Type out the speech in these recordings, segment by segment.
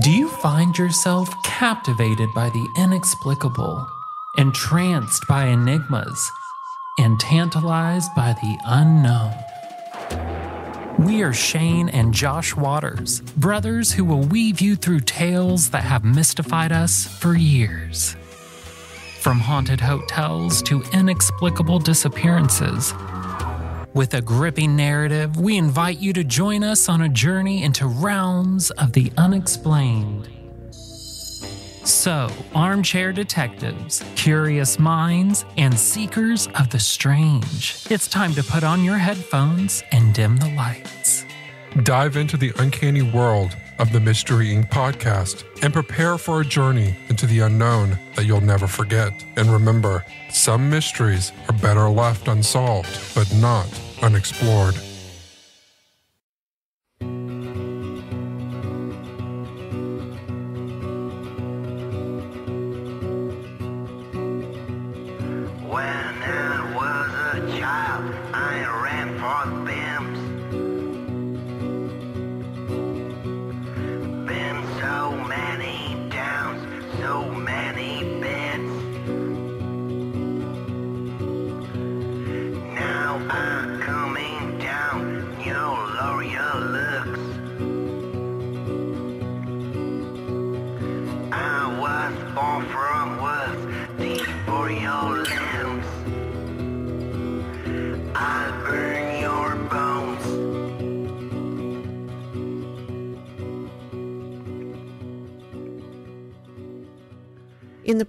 Do you find yourself captivated by the inexplicable, entranced by enigmas, and tantalized by the unknown? We are Shane and Josh Waters, brothers who will weave you through tales that have mystified us for years. From haunted hotels to inexplicable disappearances, with a gripping narrative, we invite you to join us on a journey into realms of the unexplained. So, armchair detectives, curious minds, and seekers of the strange, it's time to put on your headphones and dim the lights. Dive into the uncanny world of the Mystery Inc. podcast and prepare for a journey into the unknown that you'll never forget. And remember, some mysteries are better left unsolved, but not unexplored.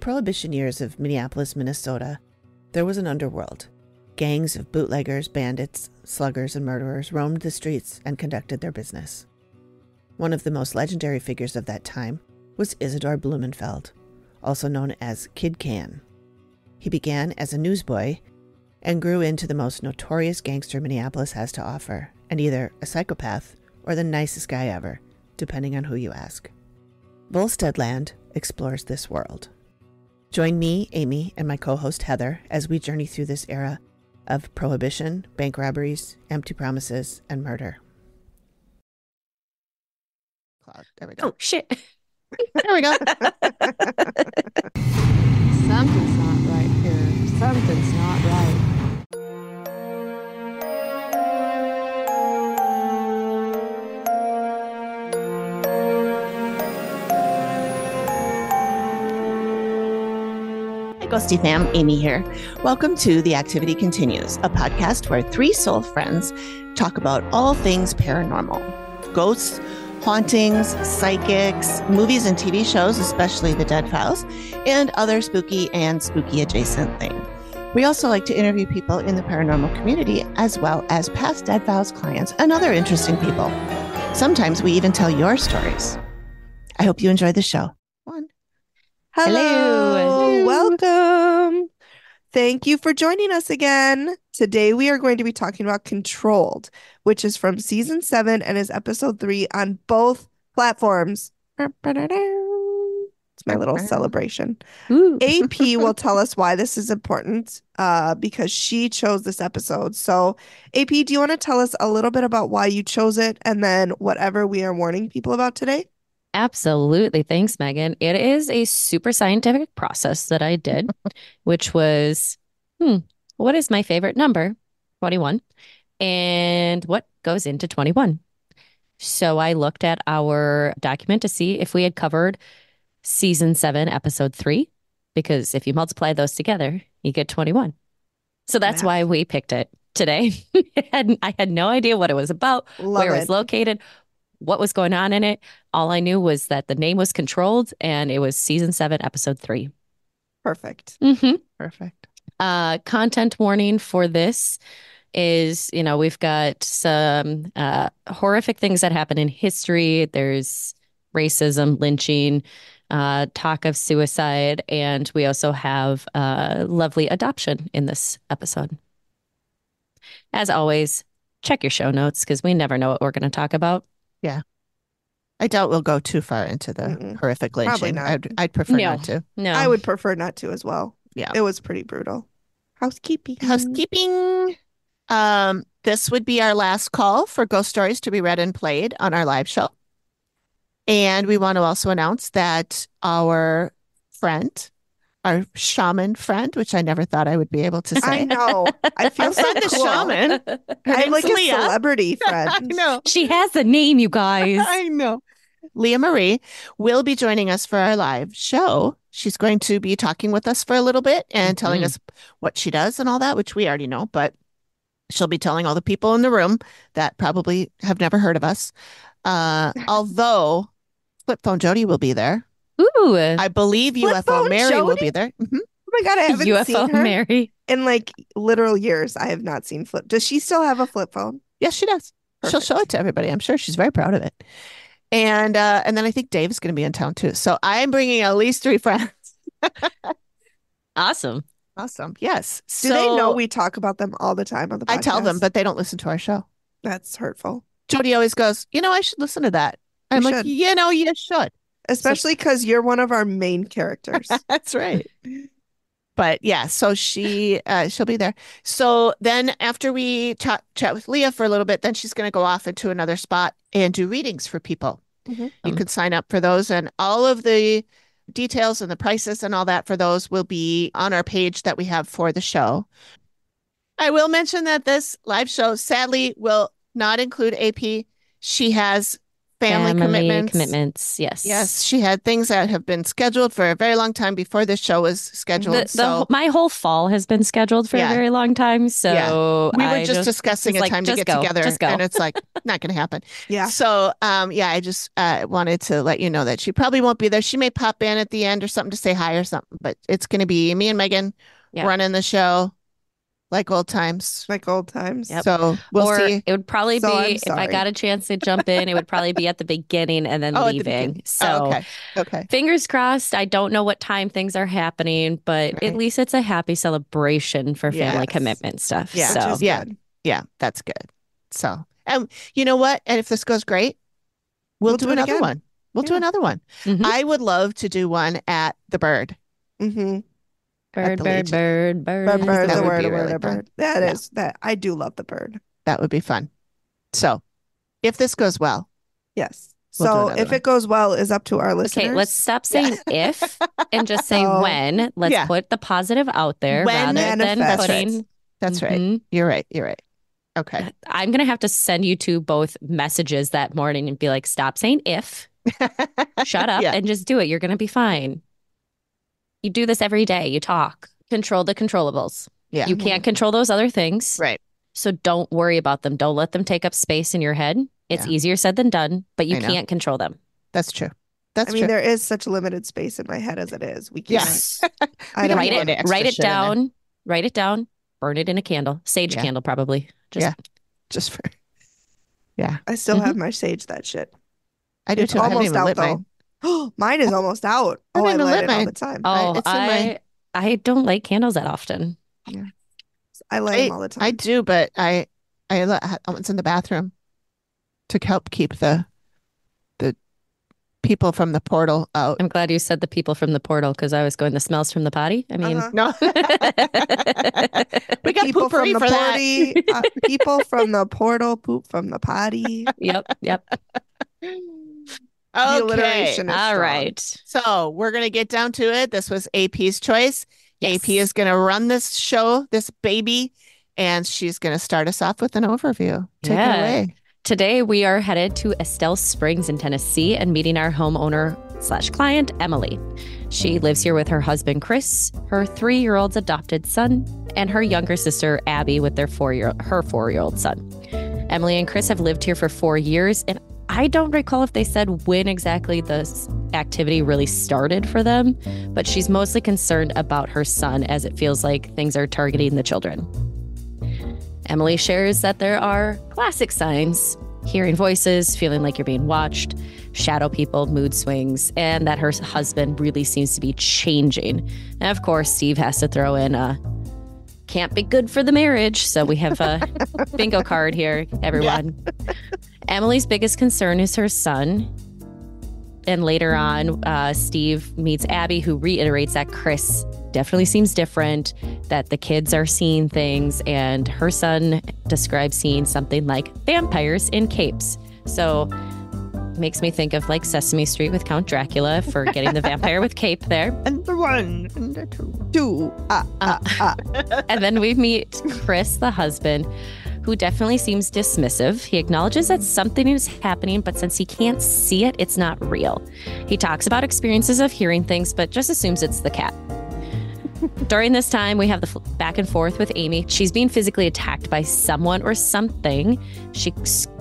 Prohibition years of Minneapolis, Minnesota, there was an underworld. Gangs of bootleggers, bandits, sluggers, and murderers roamed the streets and conducted their business. One of the most legendary figures of that time was Isidore Blumenfeld, also known as Kid Cann. He began as a newsboy and grew into the most notorious gangster Minneapolis has to offer, and either a psychopath or the nicest guy ever, depending on who you ask. Volstead Land explores this world. Join me, Amy, and my co host Heather as we journey through this era of prohibition, bank robberies, empty promises, and murder. Cloud. There we go. Oh shit. There we go. Something's not right here. Something's not right. Ghosty fam. Amy here. Welcome to The Activity Continues, a podcast where three soul friends talk about all things paranormal ghosts, hauntings, psychics, movies and TV shows, especially The Dead Files, and other spooky and spooky adjacent things. We also like to interview people in the paranormal community, as well as past Dead Files clients and other interesting people. Sometimes we even tell your stories. I hope you enjoy the show. One. Hello. Welcome. Thank you for joining us again. Today we are going to be talking about Controlled, which is from season seven and is episode three on both platforms. It's my little celebration. Ooh. AP will tell us why this is important uh, because she chose this episode. So, AP, do you want to tell us a little bit about why you chose it and then whatever we are warning people about today? Absolutely. Thanks, Megan. It is a super scientific process that I did, which was, hmm, what is my favorite number? 21. And what goes into 21? So I looked at our document to see if we had covered season seven, episode three, because if you multiply those together, you get 21. So that's Math. why we picked it today. I had- I had no idea what it was about, Love where it. was located, what was going on in it. All I knew was that the name was controlled and it was season seven, episode three. Perfect. Mm-hmm. Perfect. Uh, content warning for this is, you know, we've got some uh, horrific things that happen in history. There's racism, lynching, uh, talk of suicide, and we also have uh, lovely adoption in this episode. As always, check your show notes because we never know what we're going to talk about. I doubt we'll go too far into the Mm-mm. horrific Probably not. I'd, I'd prefer No. not to. No, I would prefer not to as well. Yeah. It was pretty brutal. Housekeeping. Housekeeping. Um, this would be our last call for ghost stories to be read and played on our live show. And we want to also announce that our friend, our shaman friend, which I never thought I would be able to say. I know. I feel Our so friend, the shaman. Her I'm name's like a Leah. celebrity friend. I know. She has a name, you guys. I know. Leah Marie will be joining us for our live show. She's going to be talking with us for a little bit and telling Mhm. us what she does and all that, which we already know, but she'll be telling all the people in the room that probably have never heard of us. Uh, although Flip Phone Jody will be there. Ooh, I believe Flip UFO Phone Mary will be there. Mhm. Oh my god, I haven't UFO seen her Mary. in like literal years. I have not seen flip. Does she still have a flip phone? Yes, she does. She'll show it to everybody. I'm sure she's very proud of it. And uh, and then I think Dave is going to be in town too. So I'm bringing at least three friends. Awesome. Awesome. Yes. Do they know we talk about them all the time on the podcast? I tell them, but they don't listen to our show. that's hurtful. Jody always goes, you know, I should listen to that. I'm You like, should. you know, you should. Especially because you're one of our main characters. That's right. But yeah, so she uh, she'll be there. So then after we chat chat with Leah for a little bit, then she's going to go off into another spot and do readings for people. Mhm. You can sign up for those, and all of the details and the prices and all that for those will be on our page that we have for the show. I will mention that this live show sadly will not include AP. She has family, commitments. commitments. Yes. Yes, she had things that have been scheduled for a very long time before this show was scheduled. The, the, so my whole fall has been scheduled for Yeah. a very long time. So we were I just, discussing was a like, time to just get go, together, just go. and it's like not going to happen. yeah. So, um, yeah, I just uh, wanted to let you know that she probably won't be there. She may pop in at the end or something to say hi or something, but it's going to be me and Megan Yeah. running the show like old times. Like old times. Yep. So we'll or see. it would probably So be if I got a chance to jump in, it would probably be at the beginning and then Oh, at the leaving. So Oh, okay, okay, fingers crossed. I don't know what time things are happening, but Right. at least it's a happy celebration for family Yes. commitment stuff. Yeah. So yeah. yeah, that's good. So, and you know what? And if this goes great, we'll, We'll do, do another again. one. We'll do another one. Mhm. I would love to do one at the Bird. Mm-hmm. Bird, bird, bird, bird. Bird, bird, That the word, be a word, really bird. That Yeah. is that. I do love the bird. That would be fun. So, if this goes well, Yes. We'll So if one. it goes well, is up to our listeners. Okay, let's stop saying if and just say Oh. when. Let's Yeah. put the positive out there When rather than manifest. putting. that's right. Mhm. You're right. You're right. Okay. I'm gonna have to send you two both messages that morning and be like, stop saying if, shut up, Yeah. and just do it. You're gonna be fine. You do this every day. You talk. Control the controllables. Yeah. You can't control those other things. Right. So don't worry about them. Don't let them take up space in your head. It's Yeah. easier said than done, but you can't control them. That's true. That's I mean, true. there is such limited space in my head as it is. We can't. Yes. I don't don't write need want any it, write it shit in there. down, write it down, burn it in a candle, sage Yeah. candle, probably. Just Yeah. Just for. Yeah, I still Mm-hmm. have my sage that shit. I do It's too. I haven't almost even out lit mine. Though. mine is almost out. I Oh, I haven't light lit it all the time. Oh, it's in my- I I don't light candles that often. I light them all the time. I do, but I I let it's in the bathroom to help keep the the people from the portal out. I'm glad you said the people from the portal because I was going the smells from the potty. I mean, Uh-huh. No, we got people from the for that. potty. uh, people from the portal poop from the potty. yep, yep. The Okay, alliteration is All strong. right. so we're gonna get down to it. This was AP's choice. Yes. AP is gonna run this show, this baby, and she's gonna start us off with an overview. Take Yeah. it away. Today we are headed to Estill Springs in Tennessee and meeting our homeowner slash client Emily. She lives here with her husband Chris, her three-year-old's adopted son, and her younger sister Abby with their four-year her four-year-old son. Emily and Chris have lived here for four years, and I don't recall if they said when exactly this activity really started for them, but she's mostly concerned about her son as it feels like things are targeting the children. Emily shares that there are classic signs hearing voices, feeling like you're being watched, shadow people, mood swings, and that her husband really seems to be changing. And of course, Steve has to throw in a can't be good for the marriage. So we have a bingo card here, everyone. Emily's biggest concern is her son. And later on, uh, Steve meets Abby, who reiterates that Chris definitely seems different, that the kids are seeing things, and her son describes seeing something like vampires in capes. So Makes me think of like Sesame Street with Count Dracula for getting the vampire with cape there. And the one and the two. Two. Ah, ah, ah. And then we meet Chris, the husband, who definitely seems dismissive. He acknowledges that something is happening, but since he can't see it, it's not real. He talks about experiences of hearing things, but just assumes it's the cat. During this time, we have the back and forth with Amy. She's being physically attacked by someone or something she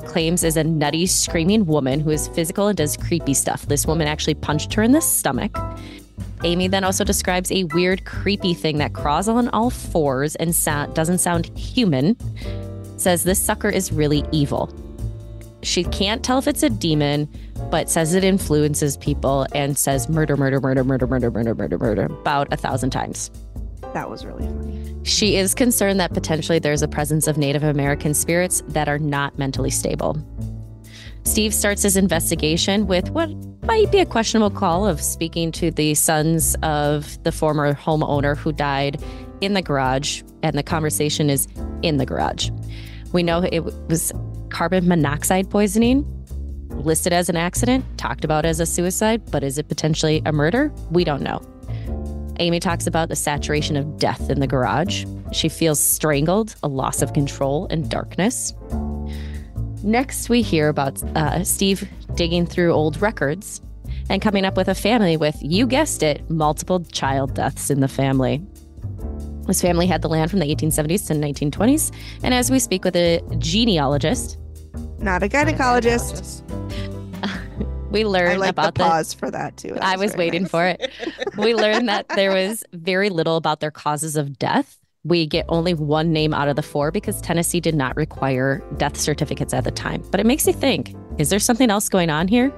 claims is a nutty, screaming woman who is physical and does creepy stuff. This woman actually punched her in the stomach. Amy then also describes a weird, creepy thing that crawls on all fours and doesn't sound human. Says this sucker is really evil. She can't tell if it's a demon, but says it influences people and says murder, murder, murder, murder, murder, murder, murder, murder about a thousand times. That was really funny. She is concerned that potentially there's a presence of Native American spirits that are not mentally stable. Steve starts his investigation with what might be a questionable call of speaking to the sons of the former homeowner who died in the garage, and the conversation is in the garage. We know it was carbon monoxide poisoning, listed as an accident, talked about as a suicide, but is it potentially a murder? We don't know. Amy talks about the saturation of death in the garage. She feels strangled, a loss of control, and darkness. Next, we hear about uh, Steve digging through old records and coming up with a family with, you guessed it, multiple child deaths in the family. This family had the land from the 1870s to 1920s. And as we speak with a genealogist, Not a gynecologist. we I learn like about the the pause for that too. That I was very waiting nice. for it. We learned that there was very little about their causes of death. We get only one name out of the four because Tennessee did not require death certificates at the time. But it makes you think is there something else going on here?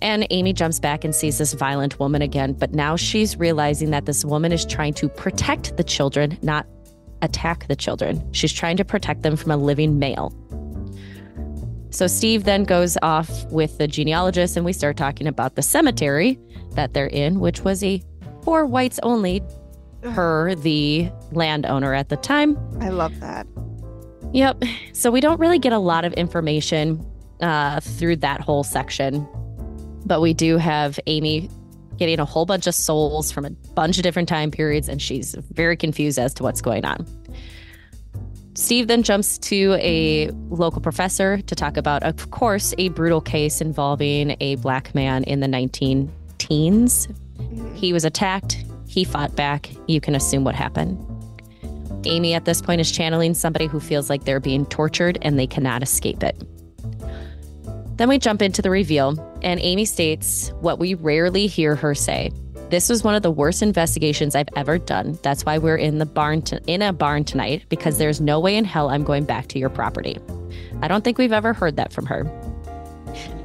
And Amy jumps back and sees this violent woman again. But now she's realizing that this woman is trying to protect the children, not attack the children. She's trying to protect them from a living male. So Steve then goes off with the genealogist, and we start talking about the cemetery that they're in, which was a for whites only, per the landowner at the time. I love that. Yep. So we don't really get a lot of information uh, through that whole section, but we do have Amy getting a whole bunch of souls from a bunch of different time periods, and she's very confused as to what's going on. Steve then jumps to a local professor to talk about, of course, a brutal case involving a black man in the 19 teens. He was attacked, he fought back. You can assume what happened. Amy at this point is channeling somebody who feels like they're being tortured and they cannot escape it. Then we jump into the reveal, and Amy states what we rarely hear her say. This was one of the worst investigations I've ever done. That's why we're in the barn to, in a barn tonight because there's no way in hell I'm going back to your property. I don't think we've ever heard that from her.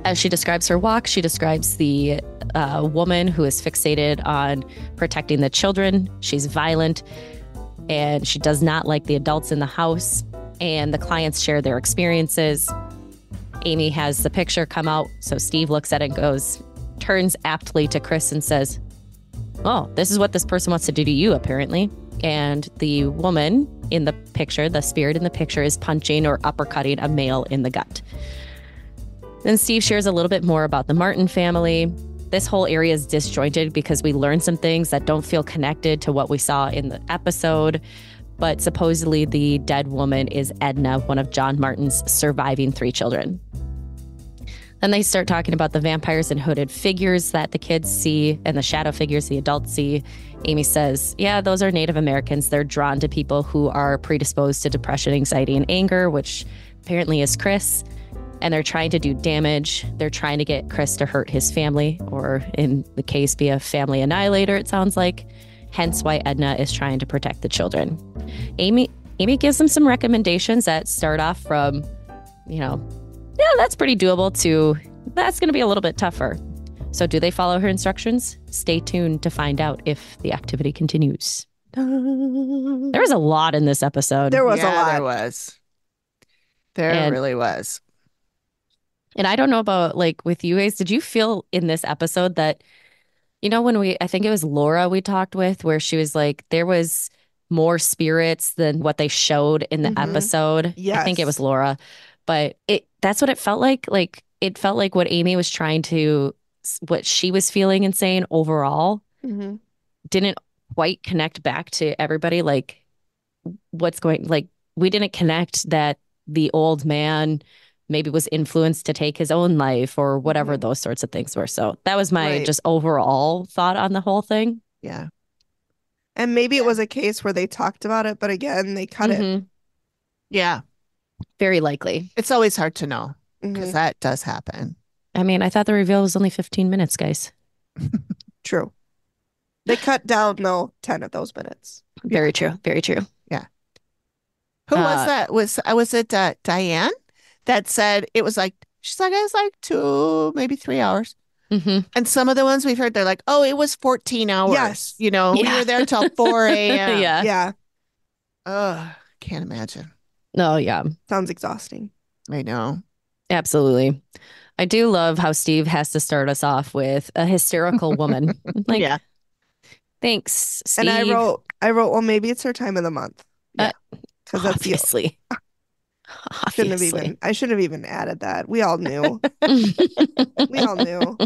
As she describes her walk, she describes the uh, woman who is fixated on protecting the children. She's violent and she does not like the adults in the house. And the clients share their experiences. Amy has the picture come out. So Steve looks at it and goes, turns aptly to Chris and says, Oh, this is what this person wants to do to you, apparently. And the woman in the picture, the spirit in the picture, is punching or uppercutting a male in the gut. Then Steve shares a little bit more about the Martin family. This whole area is disjointed because we learned some things that don't feel connected to what we saw in the episode. But supposedly, the dead woman is Edna, one of John Martin's surviving three children. Then they start talking about the vampires and hooded figures that the kids see and the shadow figures the adults see. Amy says, Yeah, those are Native Americans. They're drawn to people who are predisposed to depression, anxiety, and anger, which apparently is Chris. And they're trying to do damage. They're trying to get Chris to hurt his family, or in the case, be a family annihilator, it sounds like. Hence why Edna is trying to protect the children. Amy Amy gives them some recommendations that start off from, you know, yeah, that's pretty doable to that's going to be a little bit tougher. So, do they follow her instructions? Stay tuned to find out if the activity continues. There was a lot in this episode. There was yeah, a lot. There was. There And- really was. And I don't know about like with you guys, did you feel in this episode that, you know, when we, I think it was Laura we talked with, where she was like, there was more spirits than what they showed in the Mhm. episode. I think it was Laura, but it, that's what it felt like. Like it felt like what Amy was trying to, what she was feeling and saying overall Mhm. didn't quite connect back to everybody. Like, what's going, like, we didn't connect that the old man maybe was influenced to take his own life or whatever Mhm. those sorts of things were. So that was my Right. just overall thought on the whole thing. Yeah. And maybe it was a case where they talked about it, but again, they cut it. Mhm. Yeah. Very likely. It's always hard to know because Mhm. that does happen. I mean, I thought the reveal was only 15 minutes, guys. True. They cut down though 10 of those minutes. Very true. Very true. Yeah. Who Uh, was that? Was uh, was it uh, Diane that said it was like she's like it was like two maybe three hours, hmm and some of the ones we've heard they're like oh it was fourteen hours. Yes. you know we were there till four a.m. yeah. Yeah, Ugh, can't imagine. No, yeah. sounds exhausting. I know. Absolutely. I do love how Steve has to start us off with a hysterical woman. like, yeah, thanks, Steve. And I wrote, I wrote, well, maybe it's her time of the month. Uh, because that's the obviously. shouldn't have even. I shouldn't have even added that. We all knew. we all knew.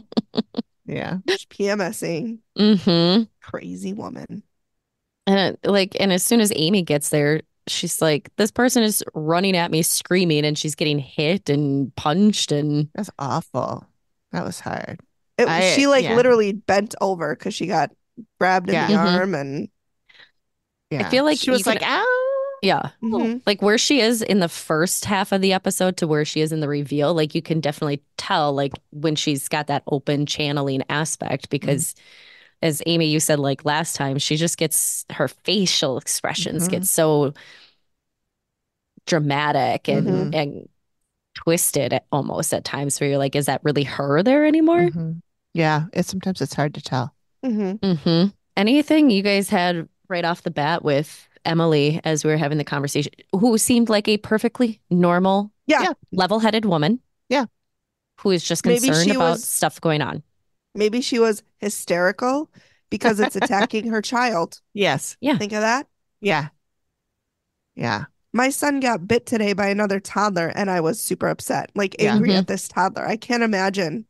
yeah. She's PMSing, hmm crazy woman. And like, and as soon as Amy gets there, she's like, "This person is running at me, screaming, and she's getting hit and punched." And That's awful. That was hard. It, I- she like yeah. literally bent over because she got grabbed in Yeah. the Mhm. arm and Yeah. feel like she was you like, ow. Yeah, Mhm. like where she is in the first half of the episode to where she is in the reveal, like you can definitely tell, like when she's got that open channeling aspect, because as Amy, you said like last time, she just gets her facial expressions Mhm. get so dramatic and Mhm. and twisted at, almost at times where you're like, is that really her there anymore? Mhm. Yeah. It's sometimes it's hard to tell. Mhm. Mm-hmm. Anything you guys had right off the bat with Emily as we were having the conversation, who seemed like a perfectly normal, Yeah. Yeah. level-headed woman. Yeah. Who is just concerned about was- stuff going on. maybe she was hysterical because it's attacking her child. Yes. Yeah. Think of that. Yeah. Yeah. My son got bit today by another toddler, and I was super upset, like Yeah. angry Mhm. at this toddler. I can't imagine.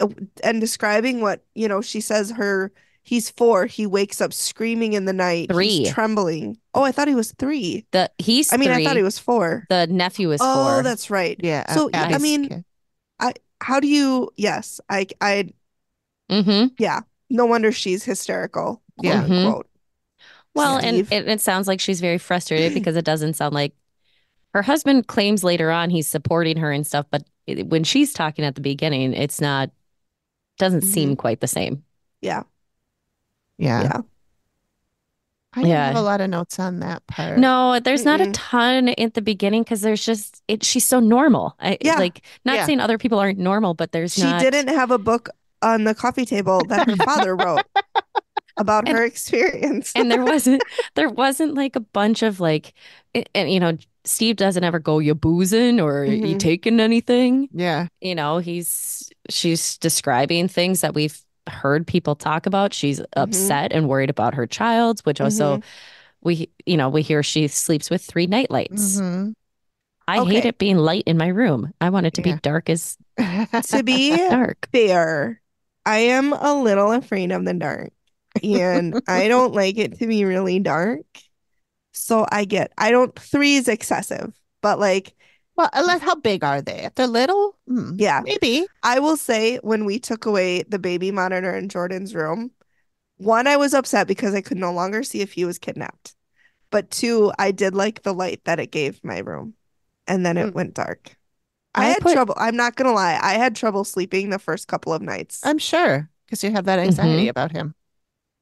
Uh, And describing what, you know, she says her, he's four, he wakes up screaming in the night, Three. he's trembling. Oh, I thought he was three. The he's I mean, three. I thought he was four. the nephew is Oh, four. that's right. Yeah. So, I mean, kid. How do you, yes, I, I, mm-hmm. Yeah. No wonder she's hysterical, quote Yeah. Mhm. unquote. Well, and it, it sounds like she's very frustrated because it doesn't sound like her husband claims later on he's supporting her and stuff, but when she's talking at the beginning, it's not doesn't seem quite the same. Yeah. Yeah. Yeah. I don't Yeah. have a lot of notes on that part. No, there's not a ton at the beginning because there's just it. She's so normal. I Yeah. like not Yeah. saying other people aren't normal, but there's She not. didn't have a book on the coffee table that her father wrote about And- her experience. and there wasn't there wasn't like a bunch of like a- and you know Steve doesn't ever go you boozing or you Mhm. taking anything Yeah. you know he's she's describing things that we've heard people talk about she's upset and worried about her child which also we you know we hear she sleeps with three night lights Mhm. I hate it being light in my room I want it to Yeah. be dark as to be dark fair, I am a little afraid of the dark. And I don't like it to be really dark. So I get I don't three is excessive, but like well, unless how big are they? If they're little, hmm, yeah. maybe. I will say when we took away the baby monitor in Jordan's room, one, I was upset because I could no longer see if he was kidnapped. But two, I did like the light that it gave my room. And then it Mm. went dark. I, I had put- trouble. I'm not gonna lie. I had trouble sleeping the first couple of nights. I'm sure because you have that Mm-hmm. anxiety about him.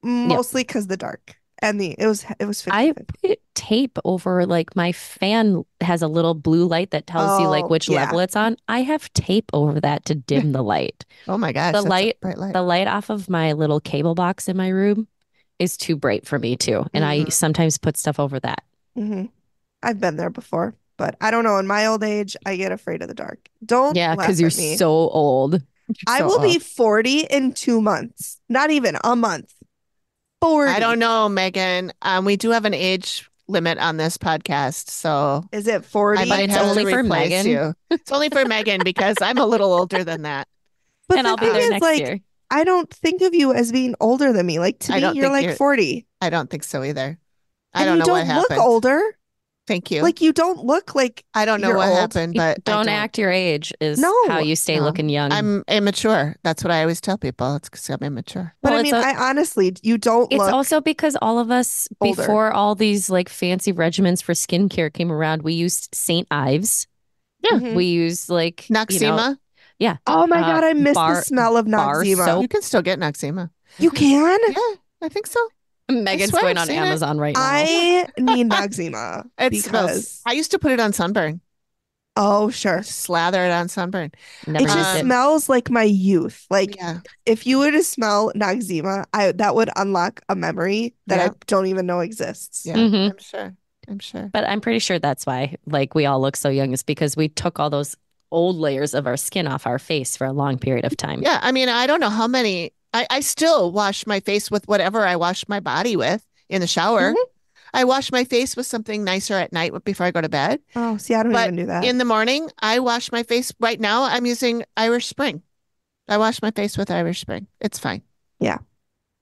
mostly because the dark. And the it was it was 50 I put tape over like my fan has a little blue light that tells you like Oh, which yeah. level it's on. I have tape over that to dim the light. Oh my gosh, The light- light. The light off of my little cable box in my room is too bright for me too. And I Mhm. sometimes put stuff over that. Mhm. I've been there before, but I don't know. In my old age, I get afraid of the dark. Don't Yeah, because you're so old. I So will be 40 in two months. Not even a month. 40. I don't know, Megan. Um, we do have an age limit on this podcast, so Is it 40? I might It's have only to for Megan. you. It's only for Megan because I'm a little older than that. But and the I'll be thing there is, next like, year. I don't think of you as being older than me. Like to me, you're like you're- 40. I don't think so either. I and don't you know don't what look older. Thank you. Like you don't look like I don't know what old. happened, but I don't act your age is No. how you stay No. looking young. I'm immature. That's what I always tell people. It's because I'm immature. But Well, I mean, a- I honestly, you don't It's look. also because all of us, older. before all these like fancy regimens for skincare came around, we used St. Ives. Yeah. Mhm. We used like you know, Noxzema. oh my uh, god, I miss bar- the smell of bar Noxzema. You can still get Noxzema. You can. Yeah, I think so. Megan's going on seen it. Amazon right now. I need Noxzema It because smells. I used to put it on sunburn. oh sure, Slather it on sunburn. Never it just it. smells like my youth. Like Yeah. if you were to smell Noxzema, I that would unlock a memory that I don't even know exists. Yeah. Mhm. I'm sure. I'm sure. But I'm pretty sure that's why like we all look so young is because we took all those old layers of our skin off our face for a long period of time. Yeah. I mean, I don't know how many. I, I still wash my face with whatever I wash my body with in the shower. Mhm. I wash my face with something nicer at night before I go to bed. Oh, see, I don't But even do that. In the morning, I wash my face. Right now, I'm using Irish Spring. I wash my face with Irish Spring. It's fine. Yeah.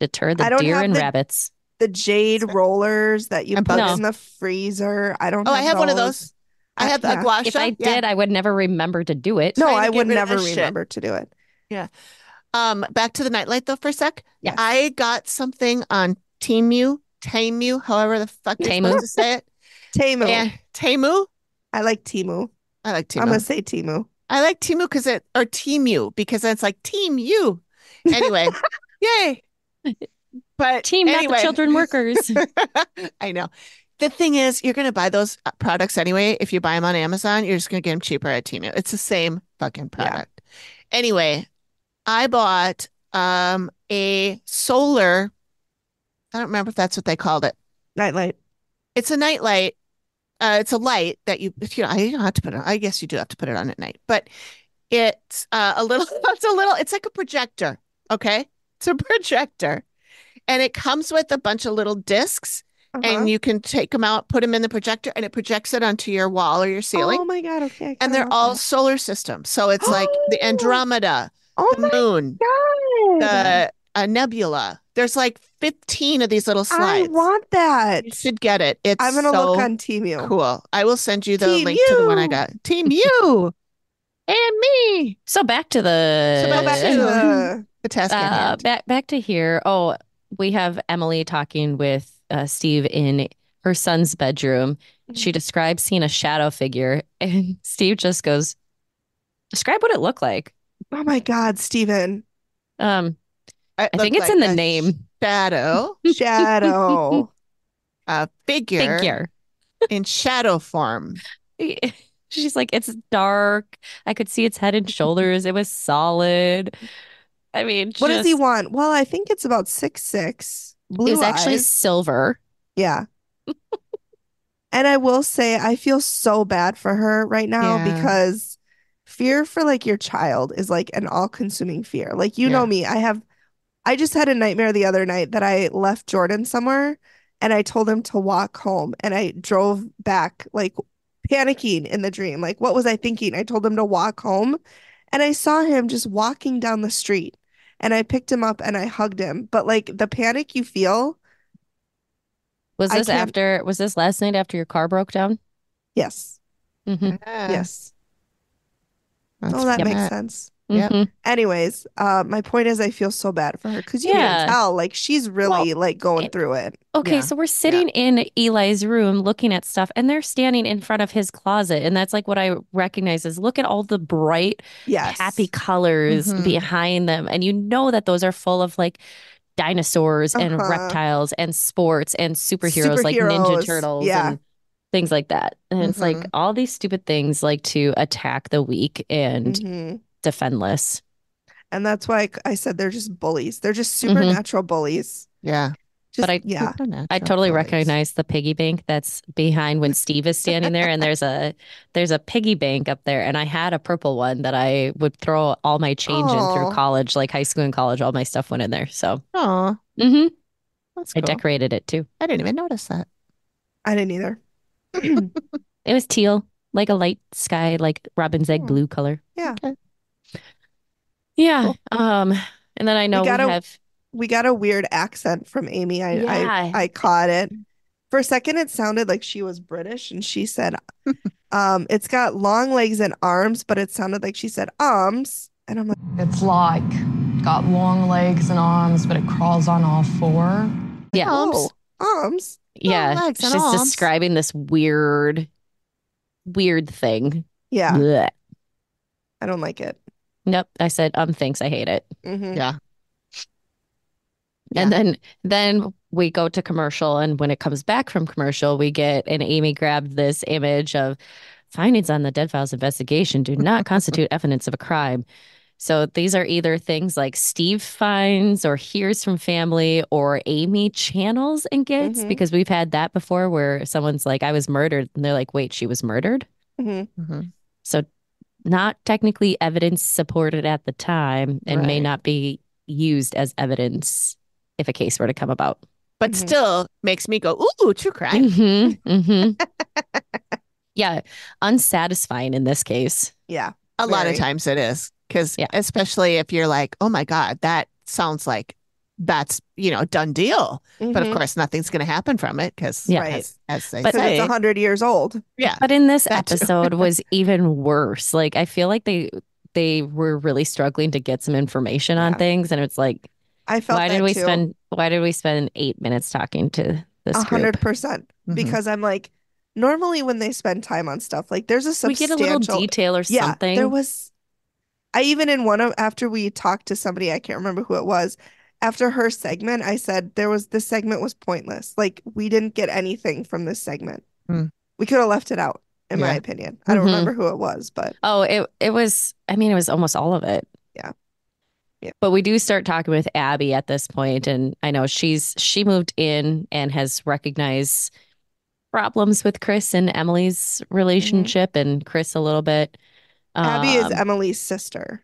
Deter I the don't deer have and the- the-rabbits. the jade rollers that you put bugs. in the freezer. I don't. Oh, I have one of those. I have the yeah. gua If sha. I Yeah. did, I would never remember to do it. No, I would never this shit. remember to do it. Um, back to the nightlight though for a sec. Yes. I got something on Temu, Temu, however the fuck you're Temu? supposed to say it. Temu. And Temu. I like Timu. I like Temu. I'm gonna say Timu. I like Timu because it or Temu because it's like Team You. Anyway, yay. But Team not anyway. the children workers. I know. The thing is, you're going to buy those uh, products anyway. If you buy them on Amazon, you're just going to get them cheaper at Temu. It's the same fucking Yeah. product. Anyway, I bought um a solar. I don't remember if that's what they called it. Nightlight. It's a night light. Uh, it's a light that you, you know, I don't have to put it on. I guess you do have to put it on at night, but it's uh, a little, it's a little, it's like a projector. Okay. It's a projector and it comes with a bunch of little discs Uh-huh. and you can take them out, put them in the projector and it projects it onto your wall or your ceiling. Oh my god. Okay. And they're all that. solar systems. So it's like the Andromeda, Oh the my moon, god. the a nebula. There's like 15 of these little slides. I want that. You should get it. It's I'm gonna so look on Timu. Cool. I will send you the Team link to the one I got. Team you and me. So back to the So back to the The task uh, back back to here. Oh, we have Emily talking with uh, Steve in her son's bedroom. Mm-hmm. She describes seeing a shadow figure, and Steve just goes, "Describe what it looked like." Oh my god, Stephen. Um, It I think it's in the name. Shadow, Shadow. a figure, Figure. in shadow form. She's like, it's dark. I could see its head and shoulders. It was solid. I mean, what does he want? Well, I think it's about six six. Blue It was actually silver. Yeah. and I will say, I feel so bad for her right now Yeah. because fear for like your child is like an all-consuming fear. Like you know me, I have I just had a nightmare the other night that I left Jordan somewhere and I told him to walk home and I drove back like panicking in the dream. Like what was I thinking? I told him to walk home and I saw him just walking down the street and I picked him up and I hugged him. But like the panic you feel, Was this after, was this last night after your car broke down? yes. Mhm. Yeah, Yes. That's Oh, that pretty makes sense. Yep. Mhm. Anyways, uh, my point is, I feel so bad for her because you Yeah. can tell, like, she's really like going it- through it. Okay, Yeah. so we're sitting in Eli's room looking at stuff, and they're standing in front of his closet. And that's like what I recognize is look at all the bright, Yes. happy colors Mhm. behind them. And you know that those are full of like dinosaurs and Uh-huh. reptiles and sports and superheroes, like Ninja Turtles yeah. and things like that. And it's like Mhm. all these stupid things like to attack the weak and Mhm. defendless. And that's why I, I said they're just bullies. They're just Mhm. supernatural bullies. Yeah. Just, But I- yeah. I totally Supernatural recognize the piggy bank that's behind when Steve is standing there and there's a there's a piggy bank up there and I had a purple one that I would throw all my change in through college like high school and college all my stuff went in there so Oh, hmm that's I decorated it too I didn't even notice that. I didn't either. It was teal, like a light sky, like robin's egg Oh. blue color. Yeah. Okay. Yeah. Um, and then I know we, got a have We got a weird accent from Amy. I Yeah. I, I caught it. For a second, it sounded like she was British, and she said, um, it's got long legs and arms, but it sounded like she said arms. And I'm like, It's like got long legs and arms, but it crawls on all four. yeah, Arms. Arms. yeah. legs and She's arms. describing this weird, weird thing. Yeah, Blech. I don't like it. Nope. I said, um, thanks. I hate it. Mhm. Yeah. And then then we go to commercial and when it comes back from commercial, we get and Amy grabbed this image of findings on the Dead Files investigation do not constitute evidence of a crime. So these are either things like Steve finds or hears from family or Amy channels and gets Mhm. because we've had that before where someone's like, I was murdered. And they're like, wait, she was murdered? Mhm. Mhm. So not technically evidence supported at the time and may not be used as evidence if a case were to come about. But Mhm. still makes me go, ooh, true crime. Mm-hmm, mm-hmm. yeah, unsatisfying in this case. Yeah. A lot of times it is. Because Yeah. especially if you're like, oh my God, that sounds like that's, you know, done deal. But of Mhm. course, nothing's going to happen from it because, Yeah. Right. as, as they But- say, it's a hundred years old. yeah. But in this episode was even worse. Like I feel like they they were really struggling to get some information on Yeah. things, and it's like, I felt why did we too. spend why did we spend eight minutes talking to this A hundred group? percent. Mhm. Because I'm like, normally when they spend time on stuff, like there's a We get a substantial little detail or Yeah, something. there was. I even in one of after we talked to somebody, I can't remember who it was. After her segment, I said there was this segment was pointless. Like we didn't get anything from this segment. Hmm. We could have left it out, in my opinion. I don't Mhm. remember who it was, but Oh, it it was. I mean, it was almost all of it. Yeah. Yeah. But we do start talking with Abby at this point, and I know she's she moved in and has recognized problems with Chris and Emily's relationship, and Chris a little bit. Abby is Um, Emily's sister.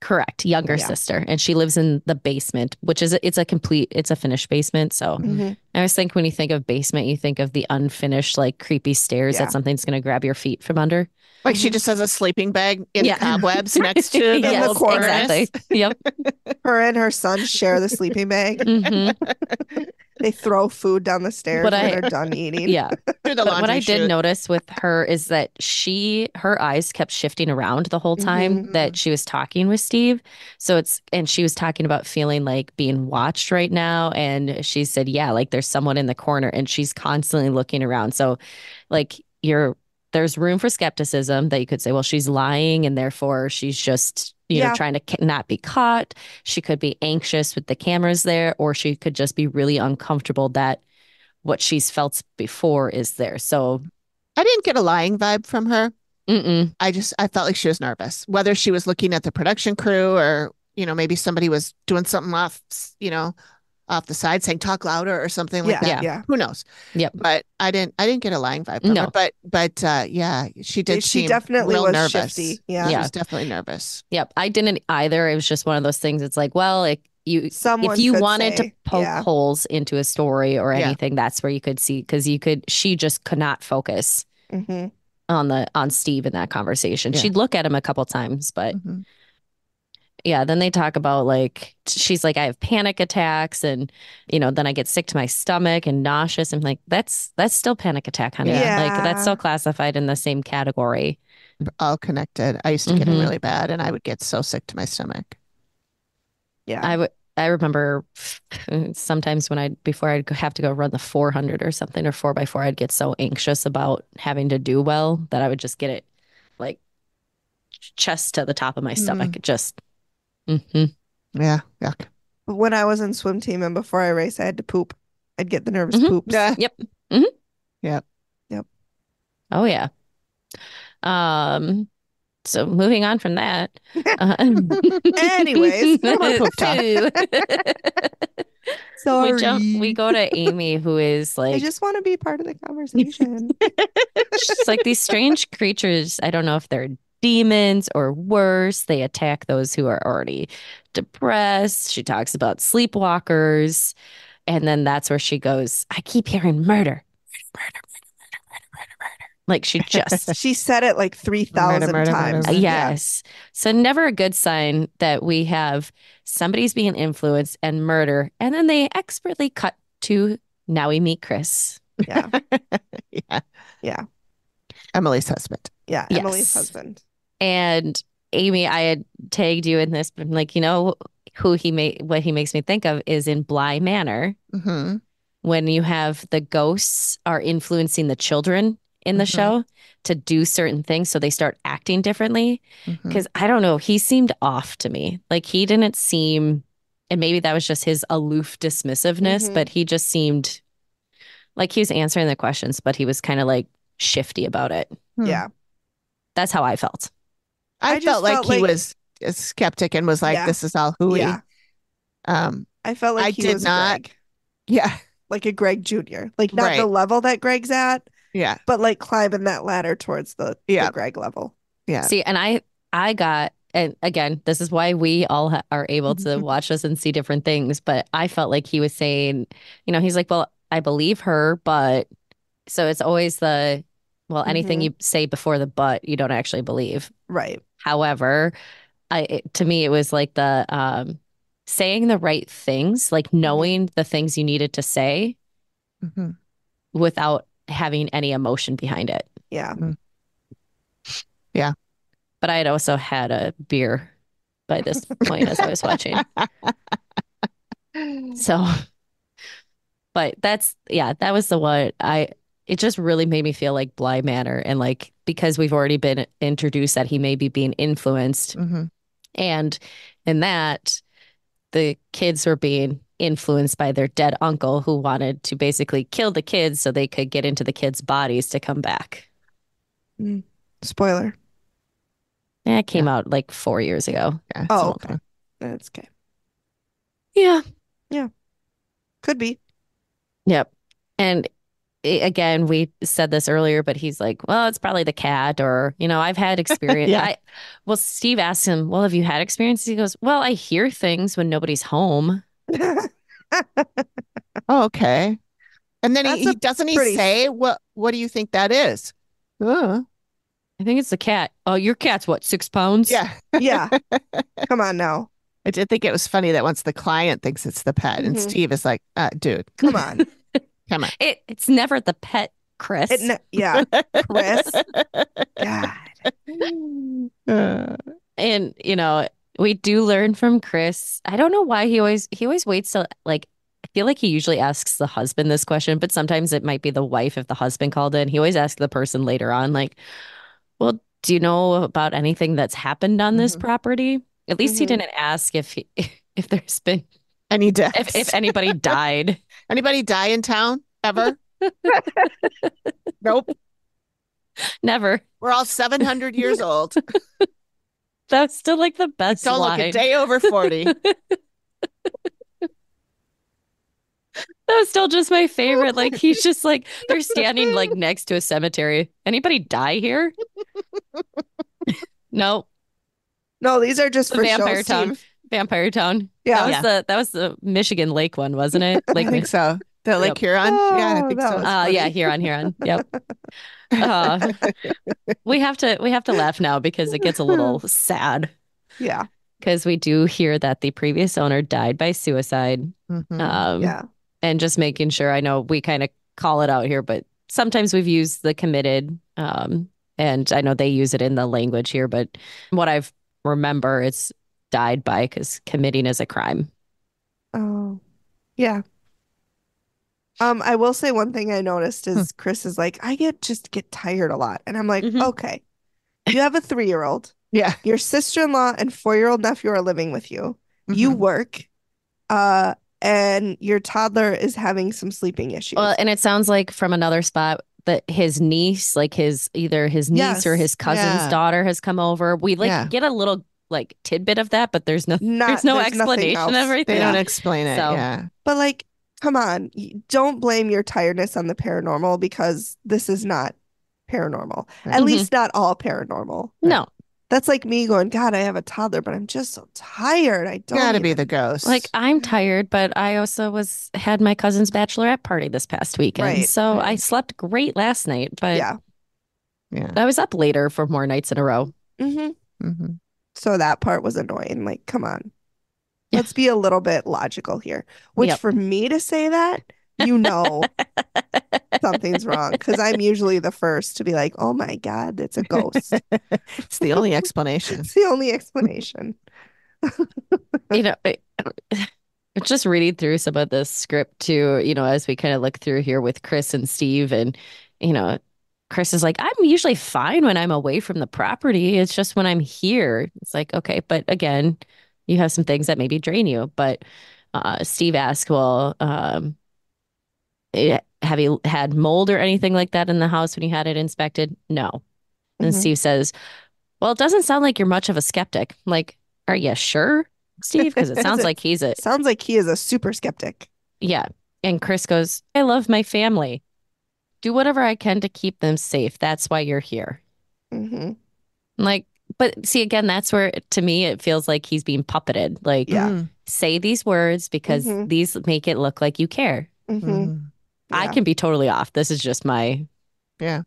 correct, younger Yeah. sister, and she lives in the basement, which is it's a complete it's a finished basement. So Mhm. I always think when you think of basement, you think of the unfinished, like creepy stairs Yeah. that something's going to grab your feet from under. Like she just has a sleeping bag in Yeah. the cobwebs next to the Yes, little corner. exactly. Yep. Her and her son share the sleeping bag. hmm They throw food down the stairs But when I- they're done eating. Yeah. What I did chute. notice with her is that she, her eyes kept shifting around the whole time Mhm. that she was talking with Steve. So it's, and she was talking about feeling like being watched right now. And she said, yeah, like there's someone in the corner and she's constantly looking around. So, like, you're, there's room for skepticism that you could say, well, she's lying and therefore she's just, you Yeah. know, trying to not be caught. She could be anxious with the cameras there, or she could just be really uncomfortable that what she's felt before is there. So, I didn't get a lying vibe from her. mm-mm. I just I felt like she was nervous, whether she was looking at the production crew or you know maybe somebody was doing something off you know off the side saying talk louder or something like Yeah, that. yeah. yeah. Who knows? Yep. But I didn't I didn't get a lying vibe No. her. But but uh, yeah, she did. She seem definitely real was nervous. shifty. Yeah. She was definitely nervous. Yep. I didn't either. It was just one of those things. It's like, well, it, you, Someone if you wanted say, to poke yeah. holes into a story or Yeah. anything, that's where you could see because you could, she just could not focus hmm on the, on Steve in that conversation. Yeah. She'd look at him a couple times, but Mhm. Yeah, then they talk about like, she's like, I have panic attacks and, you know, then I get sick to my stomach and nauseous. I'm like, that's, that's still panic attack, honey. Yeah. Like that's still classified in the same category. All connected. I used to get them Mhm. really bad, and I would get so sick to my stomach. Yeah. I would. I remember sometimes when I before I'd have to go run the 400 or something or four by four, I'd get so anxious about having to do well that I would just get it like chest to the top of my stomach. Just mhm. Yeah, yuck. when I was in swim team and before I race, I had to poop. I'd get the nervous Mhm. poops. Yeah. Yep. Mhm. Yep. oh yeah. Um. So moving on from that. Uh, Anyways, no more poop talk. Sorry. we jump. We go to Amy, who is like I just want to be part of the conversation. She's like these strange creatures. I don't know if they're demons or worse. They attack those who are already depressed. She talks about sleepwalkers. And then that's where she goes, I keep hearing murder. Murder, murder, Like she just She said it like 3,000 times. murder. Yeah. Yes. So never a good sign that we have somebody's being influenced and murder. And then they expertly cut to now we meet Chris. Yeah. yeah. Yeah. Emily's husband. Yeah. Yes. Emily's husband. And Amy, I had tagged you in this, but I'm like, you know who he made what he makes me think of is in Bly Manor hmm when you have the ghosts are influencing the children in the Mhm. show to do certain things so they start acting differently. because I don't know, he seemed off to me. Like he didn't seem, and maybe that was just his aloof dismissiveness, Mhm. but he just seemed like he was answering the questions, but he was kind of like shifty about it. Hmm. Yeah. That's how I felt. I, I felt like felt he like- was a skeptic and was like, Yeah. "This is all hooey." Yeah. Um. I felt like I he did was not- Greg, Yeah. like a Greg Jr. Like not Right. the level that Greg's at, Yeah. but like climbing that ladder towards the, the Yeah. Greg level. Yeah. See, and I, I got, and again, this is why we all ha- are able to watch us and see different things. But I felt like he was saying, you know, he's like, well, I believe her, but so it's always the, well, anything Mhm. you say before the but, you don't actually believe. Right. However, I it, to me it was like the um saying the right things, like knowing the things you needed to say hmm without having any emotion behind it. Yeah. Yeah. But I had also had a beer by this point as I was watching. So but that's yeah, that was the one I it just really made me feel like Bly Manor and like because we've already been introduced that he may be being influenced hmm And in that, the kids were being influenced by their dead uncle who wanted to basically kill the kids so they could get into the kids' bodies to come back. Spoiler. Yeah, it came out like four years ago. Yeah. Oh, okay. That's okay. Yeah. Yeah. Could be. Yep. And again, we said this earlier, but he's like, well, it's probably the cat, or, you know, I've had experience. Yeah. I, well, Steve asked him, well, have you had experiences? He goes, well, I hear things when nobody's home. Oh, okay. And then That's he, he doesn't he say what what do you think that is? Uh, I think it's the cat. Oh, your cat's what, six pounds? yeah. yeah. Come on now. I did think it was funny that once the client thinks it's the pet and Mhm. Steve is like, uh, dude, Come on. Come on. It, it's never the pet, Chris. It, ne- yeah. Chris. God. Uh, and you know we do learn from chris i don't know why he always he always waits till like i feel like he usually asks the husband this question but sometimes it might be the wife if the husband called in he always asks the person later on like well do you know about anything that's happened on this Mhm. property at least he Mhm. didn't ask if he, if there's been any deaths? if, if anybody died Anybody die in town ever? nope. never We're all 700 years old. that's still like the best Don't look a day over 40. That was still just my favorite. Like he's just like they're standing like next to a cemetery. Anybody die here? no, No, these are just The for Vampire show, Town. Steve. Vampire Town. Yeah. That was Yeah. the that was the Michigan Lake one, wasn't it? I Lake think so. The Lake Yep. Huron? yeah, I Oh, think that so. was- uh yeah, funny. here on here on. Yep. Uh, we have to we have to laugh now because it gets a little sad. Yeah. Because we do hear that the previous owner died by suicide. Mhm. Um Yeah. and just making sure I know we kind of call it out here, but sometimes we've used the committed. Um, and I know they use it in the language here, but what I've remember it's died by because committing is a crime. Oh, yeah. Um, I will say one thing I noticed is Chris is like, I get just get tired a lot. And I'm like, Mhm. okay, you have a three-year-old, yeah. your sister-in-law and four-year-old nephew are living with you. You Mhm. work, uh, and your toddler is having some sleeping issues. Well, and it sounds like from another spot that his niece, like his either his niece or his cousin's Yeah. daughter has come over. We like Yeah. get a little like tidbit of that, but there's no Not, there's no there's explanation else. of They don't explain it. So- Yeah. But like, come on, don't blame your tiredness on the paranormal because this is not paranormal. At Mhm. least not all paranormal. No, That's like me going, God, I have a toddler, but I'm just so tired. I don't Gotta be the ghost. Like I'm tired, but I also was had my cousin's bachelorette party this past weekend. Right, so I slept great last night, but Yeah. Yeah. I was up later for more nights in a row. hmm hmm So that part was annoying. Like, come on. Yeah. Let's be a little bit logical here. Which Yep. for me to say that, you know something's wrong. Because I'm usually the first to be like, oh my God, it's a ghost. it's the only explanation. it's the only explanation. you know, I- I'm just reading through some of this script too, you know, as we kind of look through here with Chris and Steve. And, you know, Chris is like, I'm usually fine when I'm away from the property. It's just when I'm here. It's like, okay. But again, you have some things that maybe drain you. But uh, Steve asked, well, um, eh, have you had mold or anything like that in the house when you had it inspected? No. And Mhm. Steve says, Well, it doesn't sound like you're much of a skeptic. I'm like, are you sure, Steve? Because it sounds like he's a, Sounds like he is a super skeptic. yeah. And Chris goes, I love my family. Do whatever I can to keep them safe. That's why you're here. hmm like, but see, again, that's where to me it feels like he's being puppeted. Like, Yeah. Mm, say these words because Mhm. these make it look like you care. hmm mhm. I can be totally off. This is just my, Yeah.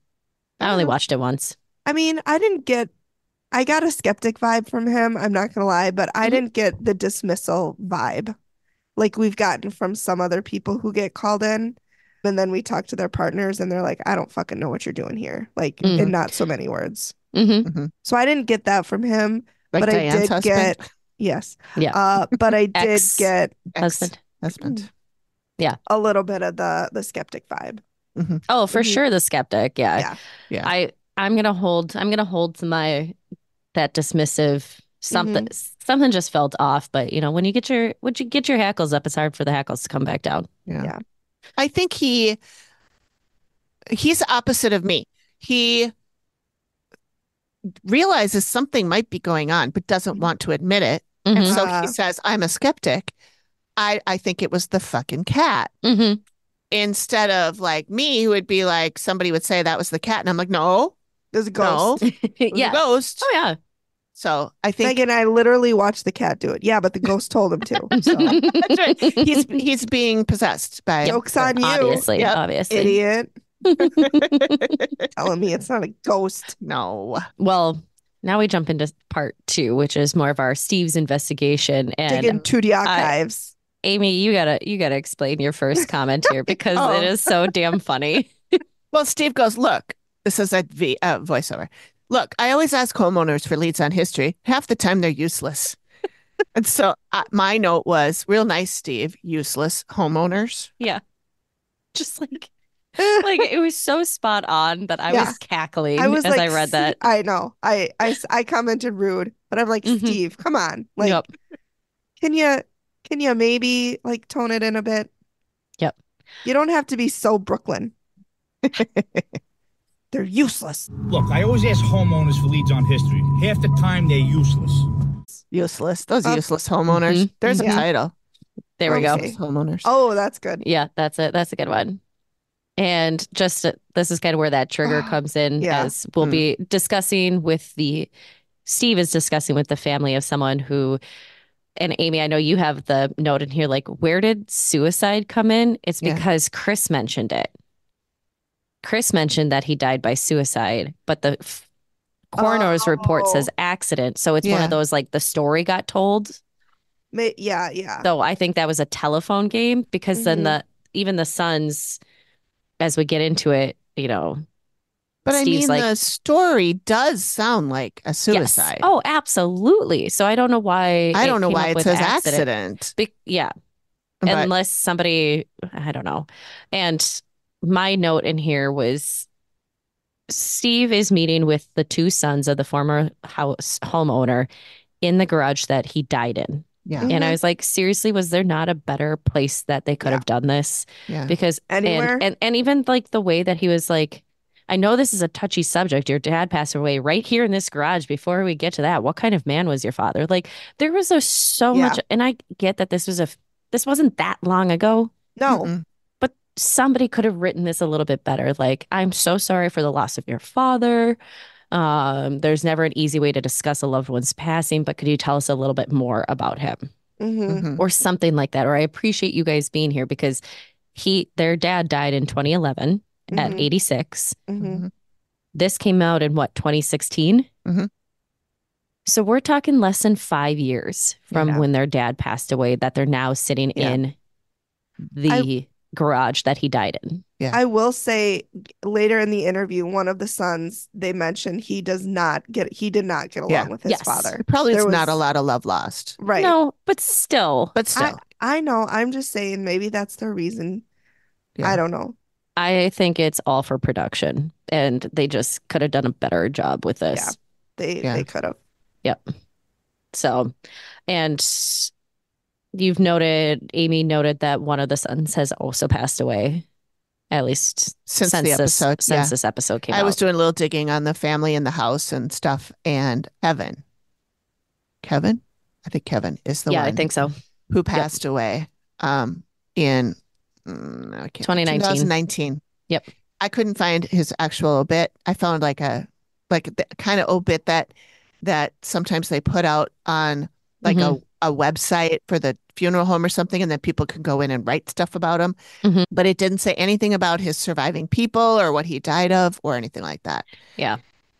I only watched it once. I mean, I didn't get, I got a skeptic vibe from him. I'm not gonna lie, but I Mhm. didn't get the dismissal vibe like we've gotten from some other people who get called in. And then we talk to their partners and they're like, I don't fucking know what you're doing here. Like, Mm. in not so many words. hmm So I didn't get that from him. Like But I did husband. get- Yes. Yeah. Uh, but I did Ex- get Husband. Husband. Yeah a little bit of the the skeptic vibe. Oh, for Mhm. sure, the skeptic. Yeah. Yeah. Yeah. I I'm gonna hold. I'm gonna hold to my that dismissive something. Something just felt off. But you know, when you get your when you get your hackles up, it's hard for the hackles to come back down. Yeah. Yeah. I think he he's opposite of me. He realizes something might be going on, but doesn't want to admit it. And Mhm. so he says, I'm a skeptic. I, I think it was the fucking cat. Mhm. Instead of like me, who would be like, somebody would say that was the cat. And I'm like, no, There's a ghost. it was yeah. a ghost. Oh yeah. So I think Megan, I literally watched the cat do it. Yeah, but the ghost told him to. So that's right. He's he's being possessed by Joke's on you. obviously, Yep. obviously. idiot. Telling me it's not a ghost. no. Well, now we jump into part two, which is more of our Steve's investigation. And Dig into the archives. Amy, you gotta you gotta explain your first comment here because Oh. it is so damn funny. Well, Steve goes, look, this is a v, uh, voiceover. Look, I always ask homeowners for leads on history. Half the time they're useless. and so uh, my note was, real nice, Steve, useless homeowners. Yeah. Just like like it was so spot on that I Yeah. was cackling I was as like, I read that. I know. I I, I commented rude, but I'm like, Mhm. Steve, come on. Like, Yep. can you can you maybe like tone it in a bit? Yep. You don't have to be so Brooklyn. They're useless. Look, I always ask homeowners for leads on history. Half the time, they're useless. Useless. Those Uh, useless homeowners. mhm, There's yeah. a title. There we go. Okay. Useless homeowners. Oh, that's good. Yeah, that's it. That's a good one. And just uh, this is kind of where that trigger comes in Yeah. as we'll Mm. be discussing with the Steve is discussing with the family of someone who and Amy, I know you have the note in here like where did suicide come in? It's Yeah. because Chris mentioned it. Chris mentioned that he died by suicide, but the f- coroner's report Oh. says accident. So it's one of those like the story got told yeah, yeah. so I think that was a telephone game because then Mhm. the even the sons, as we get into it, you know, But I mean, like- the story does sound like a yes. suicide. Oh, absolutely. So I don't know why I don't know why it with says accident. Be- yeah, but- unless somebody, I don't know. And my note in here was Steve is meeting with the two sons of the former house homeowner in the garage that he died in. yeah. Mhm. And I was like, seriously, was there not a better place that they could Yeah. have done this? Yeah. because Anywhere? and, and and even like the way that he was like I know this is a touchy subject. Your dad passed away right here in this garage. Before we get to that, what kind of man was your father? Like there was a, so Yeah. much, and I get that this was a this wasn't that long ago, No. Mm-mm. But somebody could have written this a little bit better. Like I'm so sorry for the loss of your father. Um, there's never an easy way to discuss a loved one's passing, but could you tell us a little bit more about him? hmm Mhm. or something like that. Or I appreciate you guys being here because he their dad died in 2011 at Mhm. 86. hmm Mhm. this came out in what 2016. Mhm. So we're talking less than five years from Yeah. when their dad passed away that they're now sitting Yeah. in the garage that he died in. Yeah. I will say later in the interview, one of the sons they mentioned he does not get he did not get along Yeah. with his Yes. father. Probably There is not a lot of love lost, Right. No, but still, but I, still. I know. I'm just saying maybe that's the reason. Yeah. I don't know. I think it's all for production, and they just could have done a better job with this. Yeah. They Yeah. they could have. Yep. So, and you've noted, Amy noted that one of the sons has also passed away, at least Since the this, episode, since yeah. this episode came out. I was doing a little digging on the family and the house and stuff, and Kevin, Kevin, I think Kevin is the yeah, I think so. who passed away um in mm, I 2019. 2019. Yep. I couldn't find his actual obit. I found like a like the kind of obit that that sometimes they put out on like Mm-hmm. a, a website for the funeral home or something, and then people can go in and write stuff about him. Mhm. But it didn't say anything about his surviving people or what he died of or anything like that. Yeah.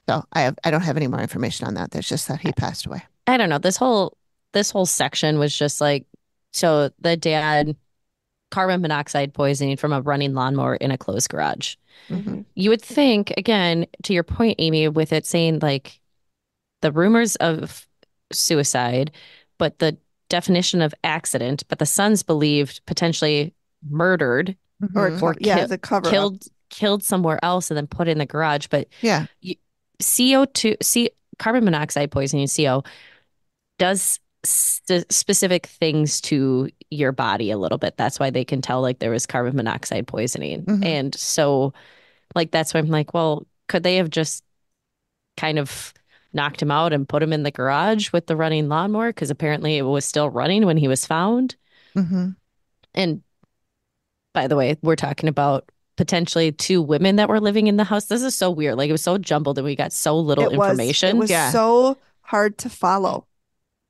So I have I don't have any more information on that. There's just that he passed away. I don't know. This whole this whole section was just like so the dad carbon monoxide poisoning from a running lawnmower in a closed garage. Mhm. You would think, again, to your point, Amy, with it saying like the rumors of suicide, but the definition of accident, but the sons believed potentially murdered, Or, Mhm. co- Or yeah, kill- the cover up. killed, killed somewhere else, and then put in the garage. But yeah. CO2, C, carbon monoxide poisoning, CO, does st- specific things to your body a little bit. That's why they can tell like there was carbon monoxide poisoning. Mhm. And so, like, that's why I'm like, well, could they have just kind of knocked him out and put him in the garage with the running lawnmower? Because apparently it was still running when he was found. hmm And by the way, we're talking about potentially two women that were living in the house. This is so weird. Like it was so jumbled and we got so little it was, information. It was Yeah. so hard to follow.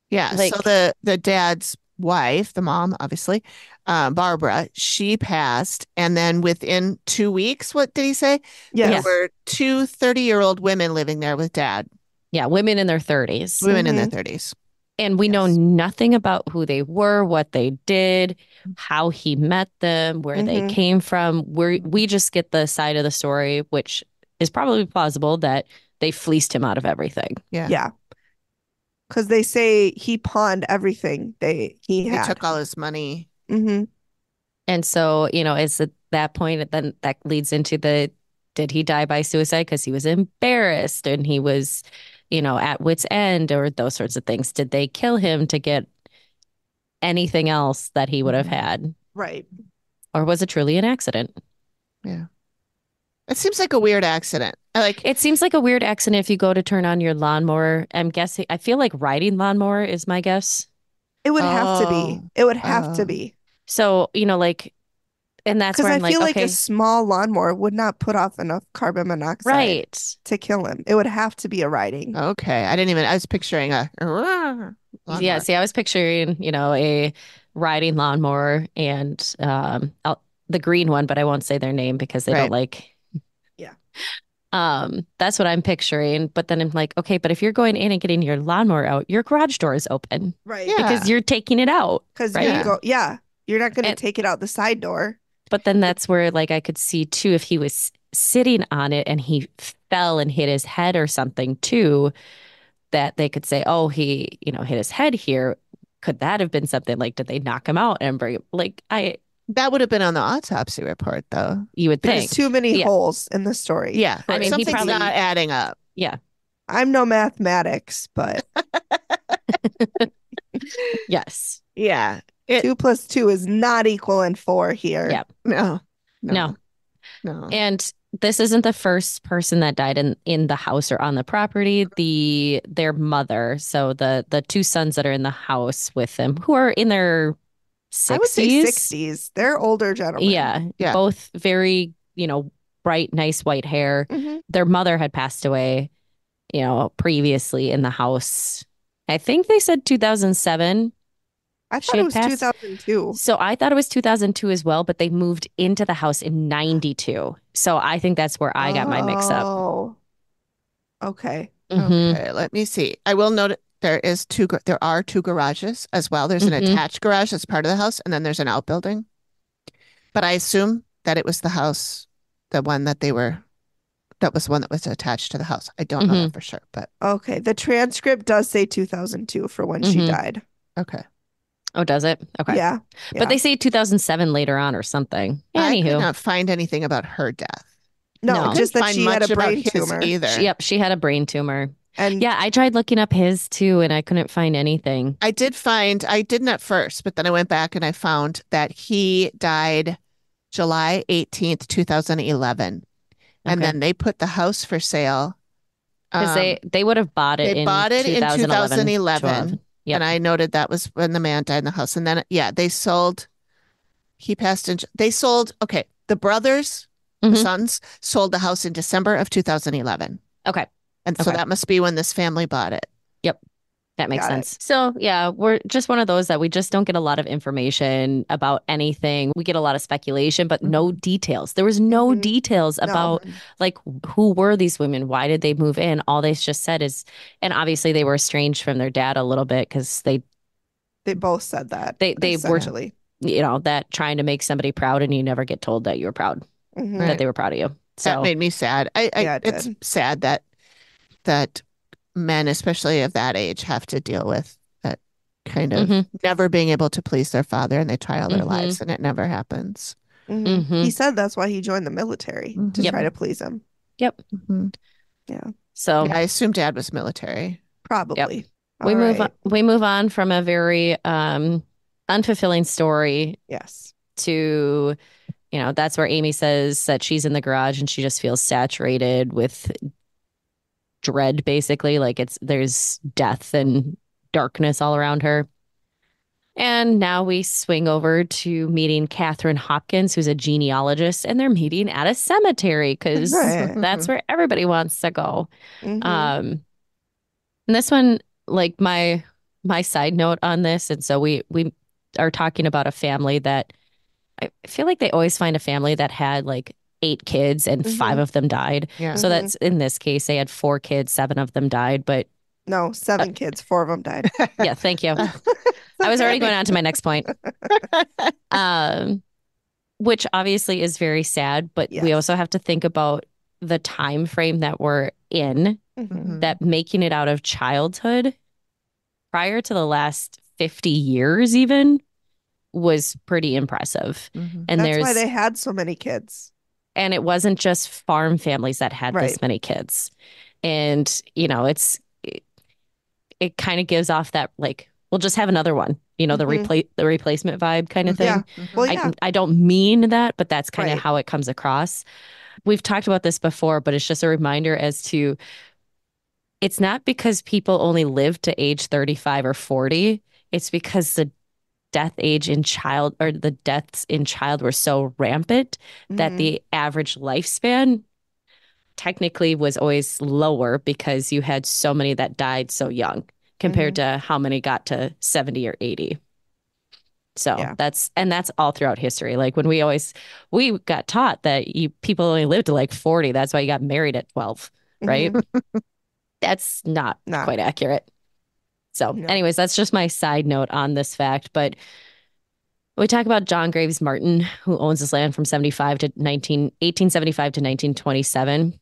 Yeah. Like- so the the dad's wife, the mom, obviously, uh, Barbara, she passed, and then within two weeks, what did he say? Yes. There were two 30 year old women living there with dad, yeah, women in their 30s. women in their Mhm. 30s. And we know nothing about who they were, what they did, how he met them, where they Mhm. came from. We we just get the side of the story, which is probably plausible that they fleeced him out of everything. Yeah. Yeah. Because they say he pawned everything they he He had. took all his money. hmm And so, you know, it's at that point, then that leads into the did he die by suicide because he was embarrassed and he was, you know, at wit's end or those sorts of things? Did they kill him to get anything else that he would have mm-hmm. had? Right. Or was it truly an accident? Yeah. It seems like a weird accident. Like, It seems like a weird accident if you go to turn on your lawnmower. I'm guessing, I feel like riding lawnmower is my guess. It would have to be. Oh. It would have Oh. to be. So, you know, like, and that's Because where I I'm like, feel like okay, a small lawnmower would not put off enough carbon monoxide right. to kill him. It would have to be a riding. okay. I didn't even, I was picturing a. Yeah, see, I was picturing, you know, a riding lawnmower and um the green one, but I won't say their name because they Right. don't like. Yeah. Um, that's what I'm picturing. But then I'm like, okay, but if you're going in and getting your lawnmower out, your garage door is open Right. Yeah. because you're taking it out. Because right? you go, yeah, you're not going to take it out the side door. But then that's where like I could see too if he was sitting on it and he fell and hit his head or something too, that they could say, oh, he, you know, hit his head here. Could that have been something like did they knock him out and bring like I That would have been on the autopsy report, though. you would think There's think. too many Yeah. holes in the story. Yeah. I mean, something's probably- not adding up. Yeah. I'm no mathematics, but Yes. Yeah. It, two plus two is not equaling four here. Yeah. no. No. No. And this isn't the first person that died in in the house or on the property. The their mother, so the the two sons that are in the house with them, who are in their I would say 60s. 60s. They're older gentlemen. Yeah, Yeah. both very, you know, bright, nice white hair. Mhm. Their mother had passed away, you know, previously in the house. I think they said 2007. I thought it was passed- 2002. So I thought it was 2002 as well, but they moved into the house in 92. So I think that's where I got my mix up. Oh, Okay. Mhm. Okay, let me see. I will note there is two. There are two garages as well. There's an Mhm. attached garage that's part of the house, and then there's an outbuilding. But I assume that it was the house, the one that they were. That was the one that was attached to the house. I don't know Mm-hmm. that for sure, but Okay. The transcript does say 2002 for when she Mhm. died. okay. Oh, does it? Okay. Yeah. yeah. But they say 2007 later on or something. Anywho. I could Anywho, not find anything about her death. no, no. just that Find she had a brain tumor. either. She- yep, she had a brain tumor. And Yeah, I tried looking up his too, and I couldn't find anything. I did find, I didn't at first, but then I went back and I found that he died July 18th, 2011. And then they put the house for sale. Because Um, they they would have bought it they in bought it in 2011. 2011, 12. Yep. And I noted that was when the man died in the house. And then, yeah, they sold, he passed in, they sold, okay, the brothers, the Mhm. sons, sold the house in December of 2011. Okay, And so Okay. that must be when this family bought it. That makes Got it. sense. So yeah, we're just one of those that we just don't get a lot of information about anything. We get a lot of speculation, but no details. There was no Mhm. details No. about like who were these women? Why did they move in? All they just said is, and obviously they were estranged from their dad a little bit because they, they both said that. They- they were- essentially. you know, that trying to make somebody proud and you never get told that you were proud, Mhm. Right. that they were proud of you. That made me sad. I, I Yeah, it it's sad that that men, especially of that age, have to deal with that kind of Mhm. never being able to please their father, and they try all their Mhm. lives, and it never happens. Mhm. Mhm. He said that's why he joined the military to Mhm. Yep. try to please him. Yep. Yeah. So Yeah, I assume dad was military. Probably. we All move on, we move on from a very um unfulfilling story Yes. to you know that's where amy says that she's in the garage and she just feels saturated with dread basically like it's there's death and darkness all around her and now we swing over to meeting Catherine Hopkins, who's a genealogist, and they're meeting at a cemetery because Right. that's where everybody wants to go. Mhm. Um, and this one, like my my side note on this, and so we we are talking about a family that I feel like they always find a family that had like eight kids and Mhm. five of them died. Yeah. So that's in this case they had four kids, seven of them died. But no, seven kids, four of them died. yeah, thank you. I was already going on to my next point. Um, which obviously is very sad, but we also have to think about the time frame that we're in. Mhm. that making it out of childhood prior to the last 50 years even was pretty impressive Mhm. and That's there's why they had so many kids. And it wasn't just farm families that had this many kids and you know it's it, it kind of gives off that like we'll just have another one you know the Mhm. replace the replacement vibe kind of thing Yeah. Well, I. I don't mean that, but that's kind of Right. how it comes across. We've talked about this before, but it's just a reminder as to it's not because people only live to age 35 or 40. It's because the death age in child or the deaths in child were so rampant that Mhm. the average lifespan technically was always lower because you had so many that died so young compared to how many got to 70 or 80. So Yeah. that's and that's all throughout history. Like when we always we got taught that you people only lived to like 40. That's why you got married at 12, right? Mhm. that's not Nah. quite accurate. So, No. anyways, that's just my side note on this fact. But we talk about John Graves Martin, who owns this land from 75 to 19, 1875 to 1927.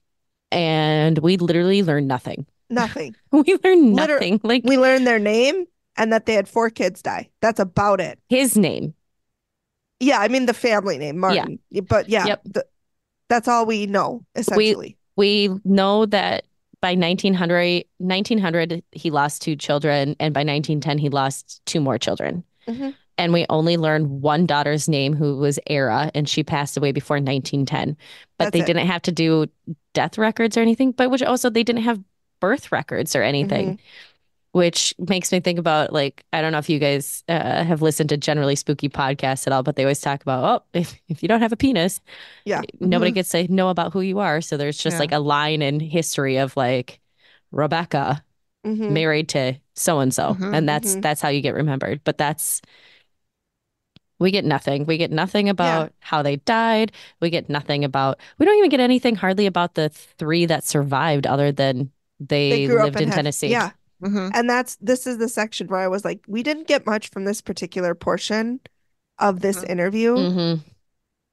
And we literally learned nothing. Nothing. We learned Liter- nothing. like We learned their name and that they had four kids die. That's about it. his name. Yeah, I mean the family name, Martin. But yeah, Yep. the- that's all we know essentially. We know that by 1900, 1900, he lost two children. And by 1910, he lost two more children. Mhm. And we only learned one daughter's name, who was Era, and she passed away before 1910. But That's they it. didn't have to do death records or anything, but which also they didn't have birth records or anything, Mm-hmm. Which makes me think about like, I don't know if you guys uh, have listened to generally spooky podcasts at all, but they always talk about, oh, if, if you don't have a penis, Yeah. nobody Mhm. gets to know about who you are. So there's just Yeah. like a line in history of like Rebecca Mhm. married to so and so, and that's mhm. that's how you get remembered. But that's we get nothing. We get nothing about how they died. We get nothing about. We don't even get anything hardly about the three that survived, other than they, They lived in had- Tennessee. Yeah. Mhm. And that's this is the section where I was like, we didn't get much from this particular portion of this Mhm. interview Mm-hmm.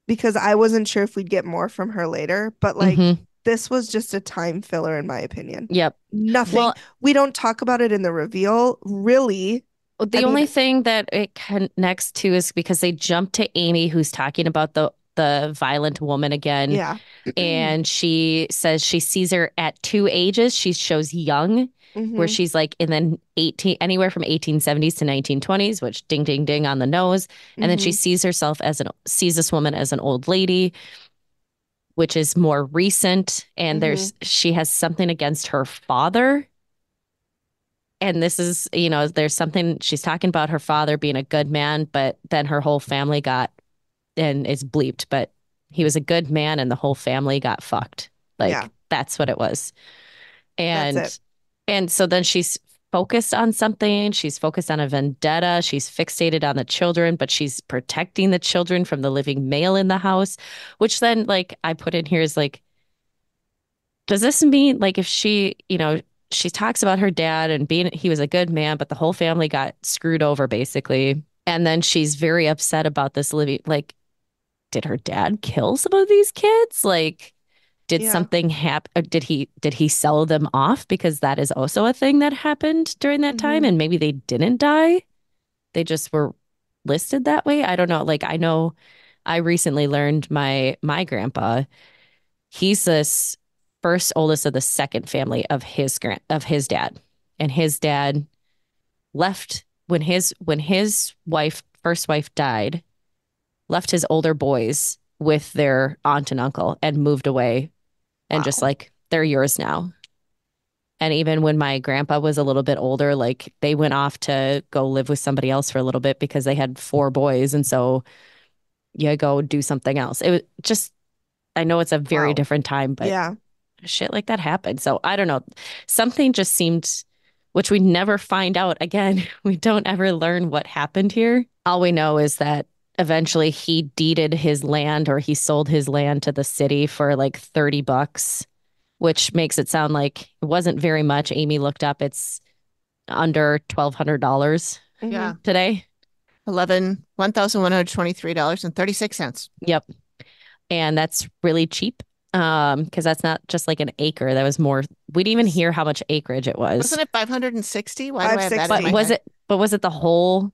because I wasn't sure if we'd get more from her later. But like, Mhm. this was just a time filler, in my opinion. Yep. Nothing. Well, we don't talk about it in the reveal, really. the I mean- only thing that it connects to is because they jump to Amy, who's talking about the the violent woman again. Yeah. And she says she sees her at two ages. She shows young, where Mhm. she's like in the 18, anywhere from 1870s to 1920s, which ding, ding, ding on the nose. And then she Mhm. sees herself as an, sees this woman as an old lady, which is more recent. And there's, she has something against her father. And this is, you know, there's something she's talking about her father being a good man, but then her whole family got, and it's bleeped, but he was a good man and the whole family got fucked. Like Yeah. that's what it was. And it. And so then she's focused on something. She's focused on a vendetta. She's fixated on the children, but she's protecting the children from the living male in the house, which then like I put in here is like does this mean like if she, you know, she talks about her dad and being he was a good man, but the whole family got screwed over basically. And then she's very upset about this living like did her dad kill some of these kids? Like did Yeah. something happen? Did he did he sell them off? Because that is also a thing that happened during that time, Mhm. and maybe they didn't die. They just were listed that way. I don't know. Like I know, I recently learned my my grandpa. He's this first oldest of the second family of his grand of his dad, and his dad left when his when his wife first wife died, left his older boys with their aunt and uncle and moved away and just like they're yours now. And even when my grandpa was a little bit older, like they went off to go live with somebody else for a little bit because they had four boys. And so you go do something else. It was just, I know it's a very Wow. different time, but yeah. shit like that happened. So I don't know. Something just seemed, which we never find out again. We don't ever learn what happened here. All we know is that eventually he deeded his land or he sold his land to the city for like 30 bucks, which makes it sound like it wasn't very much. Amy looked up, it's under $1,200 Mhm. Yeah. today. Eleven one thousand one hundred twenty-three dollars and thirty-six cents. Yep. And that's really cheap. Um, because that's not just like an acre. That was more. We didn't even hear how much acreage it was. Wasn't it five hundred and sixty? Why do I have that in 560. my But was head? it? But was it the whole?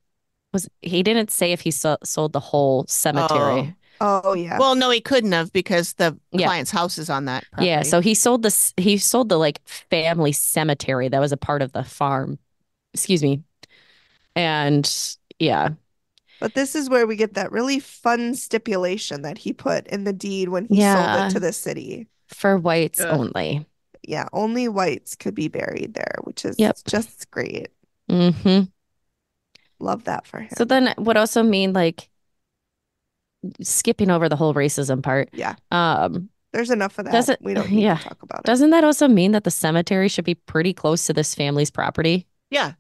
Was he didn't say if he so, sold the whole cemetery? Oh yeah. Well, no, he couldn't have because the Yeah. client's house is on that property. Yeah. So he sold this. He sold the like family cemetery that was a part of the farm. Excuse me. And yeah, But this is where we get that really fun stipulation that he put in the deed when he sold it to the city. for whites Ugh. only. Yeah, only whites could be buried there, which is Yep. just great. hmm Love that for him. So then, would also mean like skipping over the whole racism part. Yeah. Um, There's enough of that. Does it- we don't need yeah. to talk about it. doesn't that also mean that the cemetery should be pretty close to this family's property? yeah,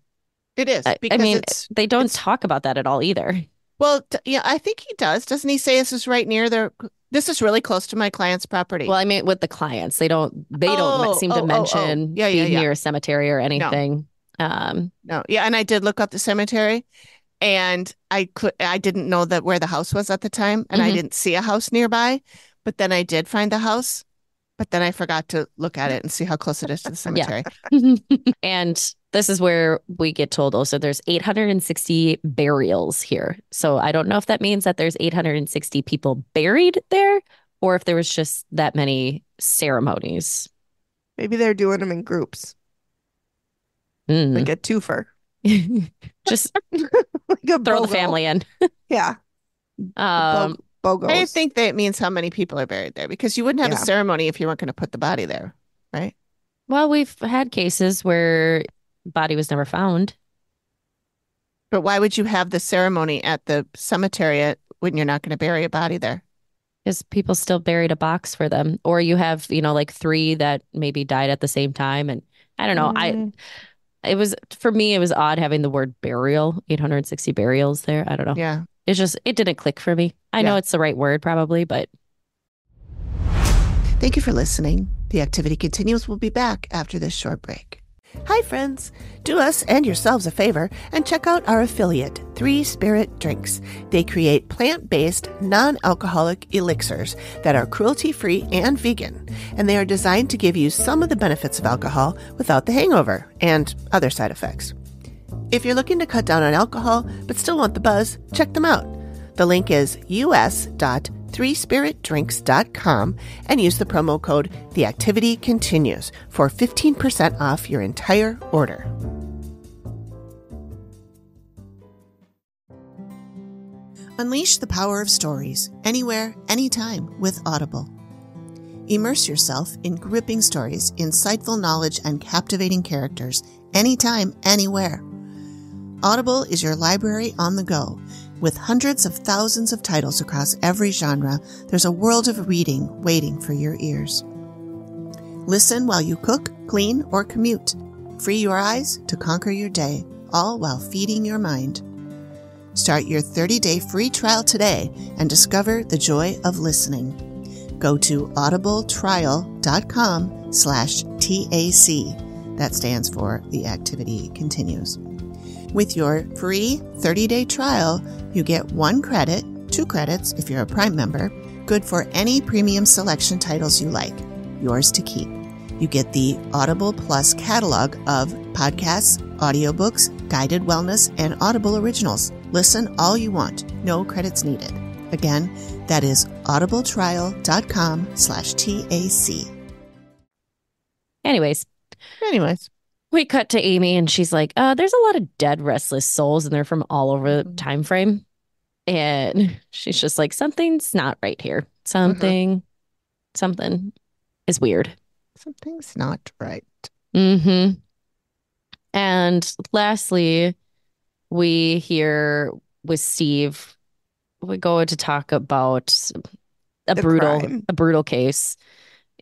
it is I, I mean, it's they don't talk about that at all either. well, t- yeah, I think he does. Doesn't he say this is right near their? This is really close to my client's property. Well, I mean, with the clients, they don't they don't Oh, seem oh, to oh, oh. mention Yeah, yeah, being yeah. near a cemetery or anything. Um, No, yeah, and I did look up the cemetery, and I could I didn't know that where the house was at the time, and I Mhm. didn't see a house nearby, but then I did find the house, but then I forgot to look at it and see how close it is to the cemetery. and this is where we get told also there's 860 burials here. So I don't know if that means that there's 860 people buried there or if there was just that many ceremonies. Maybe they're doing them in groups, Mm. like a twofer, just like a throw the family in. Yeah, Um, Bo- I think that means how many people are buried there because you wouldn't have Yeah. a ceremony if you weren't going to put the body there, right? well, we've had cases where body was never found. But why would you have the ceremony at the cemetery at, when you're not going to bury a body there? Because people still buried a box for them, or you have, you know, like three that maybe died at the same time, and I don't know. Mm. I it was for me, it was odd having the word burial, 860 burials there. I don't know. Yeah. It's just it didn't click for me. I know it's the right word probably, but Thank you for listening. The activity continues. We'll be back after this short break. Hi, friends. Do us and yourselves a favor and check out our affiliate, Three Spirit Drinks. They create plant based, non alcoholic elixirs that are cruelty free and vegan, and they are designed to give you some of the benefits of alcohol without the hangover and other side effects. If you're looking to cut down on alcohol but still want the buzz, check them out. The link is us.threespiritdrinks.com and use the promo code The Activity Continues for 15% off your entire order. Unleash the power of stories anywhere, anytime with Audible. Immerse yourself in gripping stories, insightful knowledge, and captivating characters anytime, anywhere. Audible is your library on the go. With hundreds of thousands of titles across every genre, there's a world of reading waiting for your ears. Listen while you cook, clean, or commute. Free your eyes to conquer your day, all while feeding your mind. Start your 30-day free trial today and discover the joy of listening. Go to audibletrial.com slash TAC. That stands for The Activity Continues. With your free 30-day trial, you get one credit, two credits if you're a Prime member, good for any premium selection titles you like, yours to keep. You get the Audible Plus catalog of podcasts, audiobooks, guided wellness, and Audible originals. Listen all you want, no credits needed. Again, that is audibletrial.com slash TAC. Anyways, Anyways, we cut to Amy and she's like, uh, there's a lot of dead restless souls and they're from all over the time frame. And she's just like, something's not right here. Something, something is weird. something's not right. Mm-hmm. And lastly, we hear with Steve, we go to talk about a The brutal, crime. a brutal case.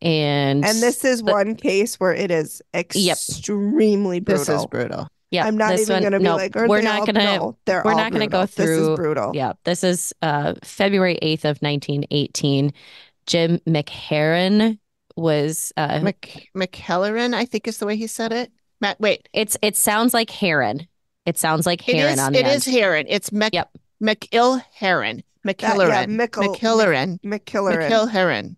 And And this is the- one case where it is extremely brutal. This is brutal. yeah, I'm not this even going to be no, like, are we're they not gonna no, they're we're not gonna go brutal. This through- is brutal. Yeah, this is uh February 8th of 1918. Jim McHarren was uh Mc, McKelleran, I think is the way he said it. Matt, wait. it's it sounds like Heron. It sounds like Heron is, on the it end. is Heron. It's Mc, Yep. McIll Heron. That- yeah, McKilleran. Mickle- McKilleran.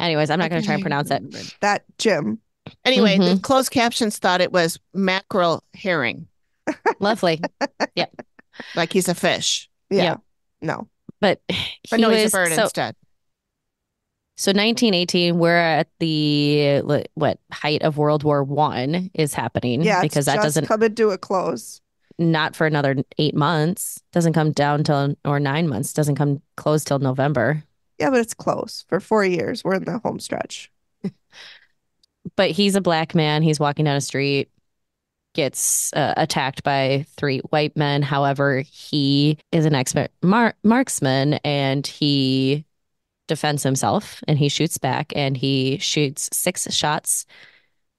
McKilleran. McIll Heron. Anyways, I'm not going to try and pronounce it. That Jim. Anyway, the Mhm. closed captions thought it was mackerel herring, Lovely. Yeah. Like he's a fish. Yeah. Yep. No. But But he no, he's was a bird so instead. so 1918 we're at the what height of World War 1 is happening Yeah. because it's that just doesn't coming to a close. not for another 8 months. Doesn't come down till or 9 months. Doesn't come close till November. Yeah, but it's close. For four years, we're in the home stretch. but he's a black man. He's walking down a street, gets uh, attacked by three white men. However, he is an expert mar- marksman and he defends himself and he shoots back and he shoots six shots,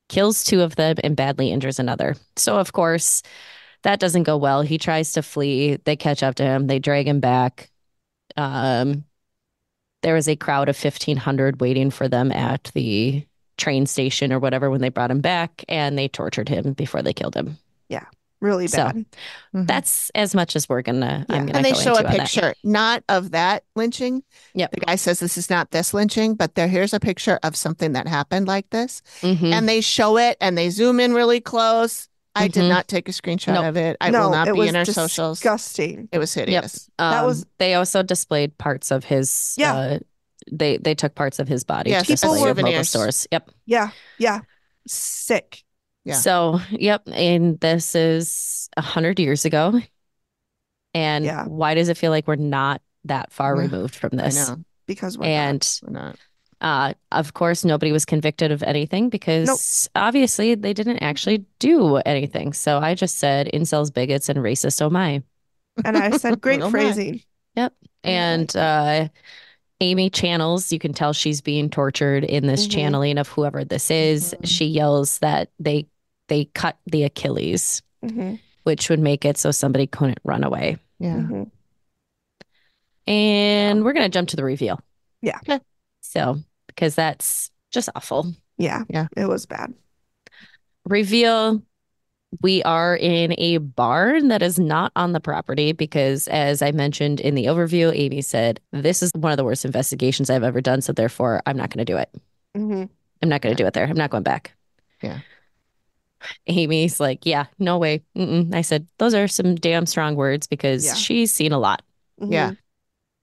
kills two of them, and badly injures another. So, of course, that doesn't go well. He tries to flee. They catch up to him, they drag him back. Um, there was a crowd of 1,500 waiting for them at the train station or whatever when they brought him back and they tortured him before they killed him. Yeah. Really So, bad. Mhm. That's as much as we're gonna Yeah. I'm gonna and they show a into that. picture, not of that lynching. Yeah. The guy says this is not this lynching, but there here's a picture of something that happened like this. Mhm. And they show it and they zoom in really close. I did Mhm. not take a screenshot Nope. of it. I no, will not it be was in our socials. disgusting. It was hideous. that Um, was- they also displayed parts of his Yeah. uh, they they took parts of his body Yes, to People were- at local souvenirs. stores. Yep. Yeah. Yeah. Sick. Yeah. So, yep, and this is a hundred years ago. And Yeah. why does it feel like we're not that far Yeah, removed from I this? know. Because we're not. We're not. Uh, of course, nobody was convicted of anything because obviously they didn't actually do anything. So I just said incels, bigots, and racist. Oh my! And I said, great Oh my. phrasing. And uh, Amy channels. You can tell she's being tortured in this Mhm. channeling of whoever this is. Mhm. She yells that they they cut the Achilles, Mhm, which would make it so somebody couldn't run away. Yeah. mhm. And we're gonna jump to the reveal. Yeah. So because that's Just awful. Yeah. Yeah. It was bad. reveal we are in a barn that is not on the property because as i mentioned in the overview amy said this is one of the worst investigations i've ever done so therefore i'm not going to do it hmm i'm not going to do it there i'm not going back Yeah. amy's like yeah no way Mm-mm. i said those are some damn strong words because Yeah. she's seen a lot Yeah.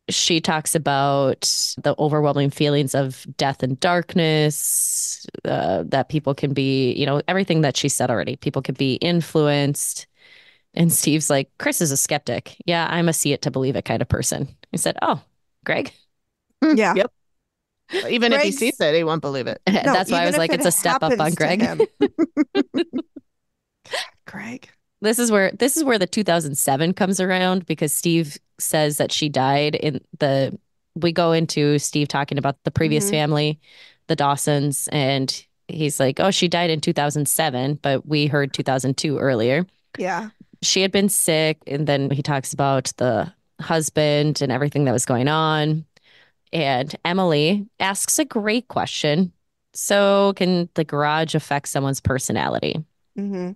She talks about the overwhelming feelings of death and darkness uh, that people can be you know everything that she said already people can be influenced and steve's like chris is a skeptic yeah i'm a see it to believe it kind of person he said oh greg Yeah. Yep. Even if he sees it, he won't believe it. No, that's why i was like it it's a step up on greg. Greg. This is where this is where the 2007 comes around because Steve says that she died in the we go into Steve talking about the previous Mhm. family, the Dawsons and he's like, "Oh, she died in 2007, but we heard 2002 earlier." Yeah. She had been sick and then he talks about the husband and everything that was going on. And Emily asks a great question. So, can the garage affect someone's personality? hmm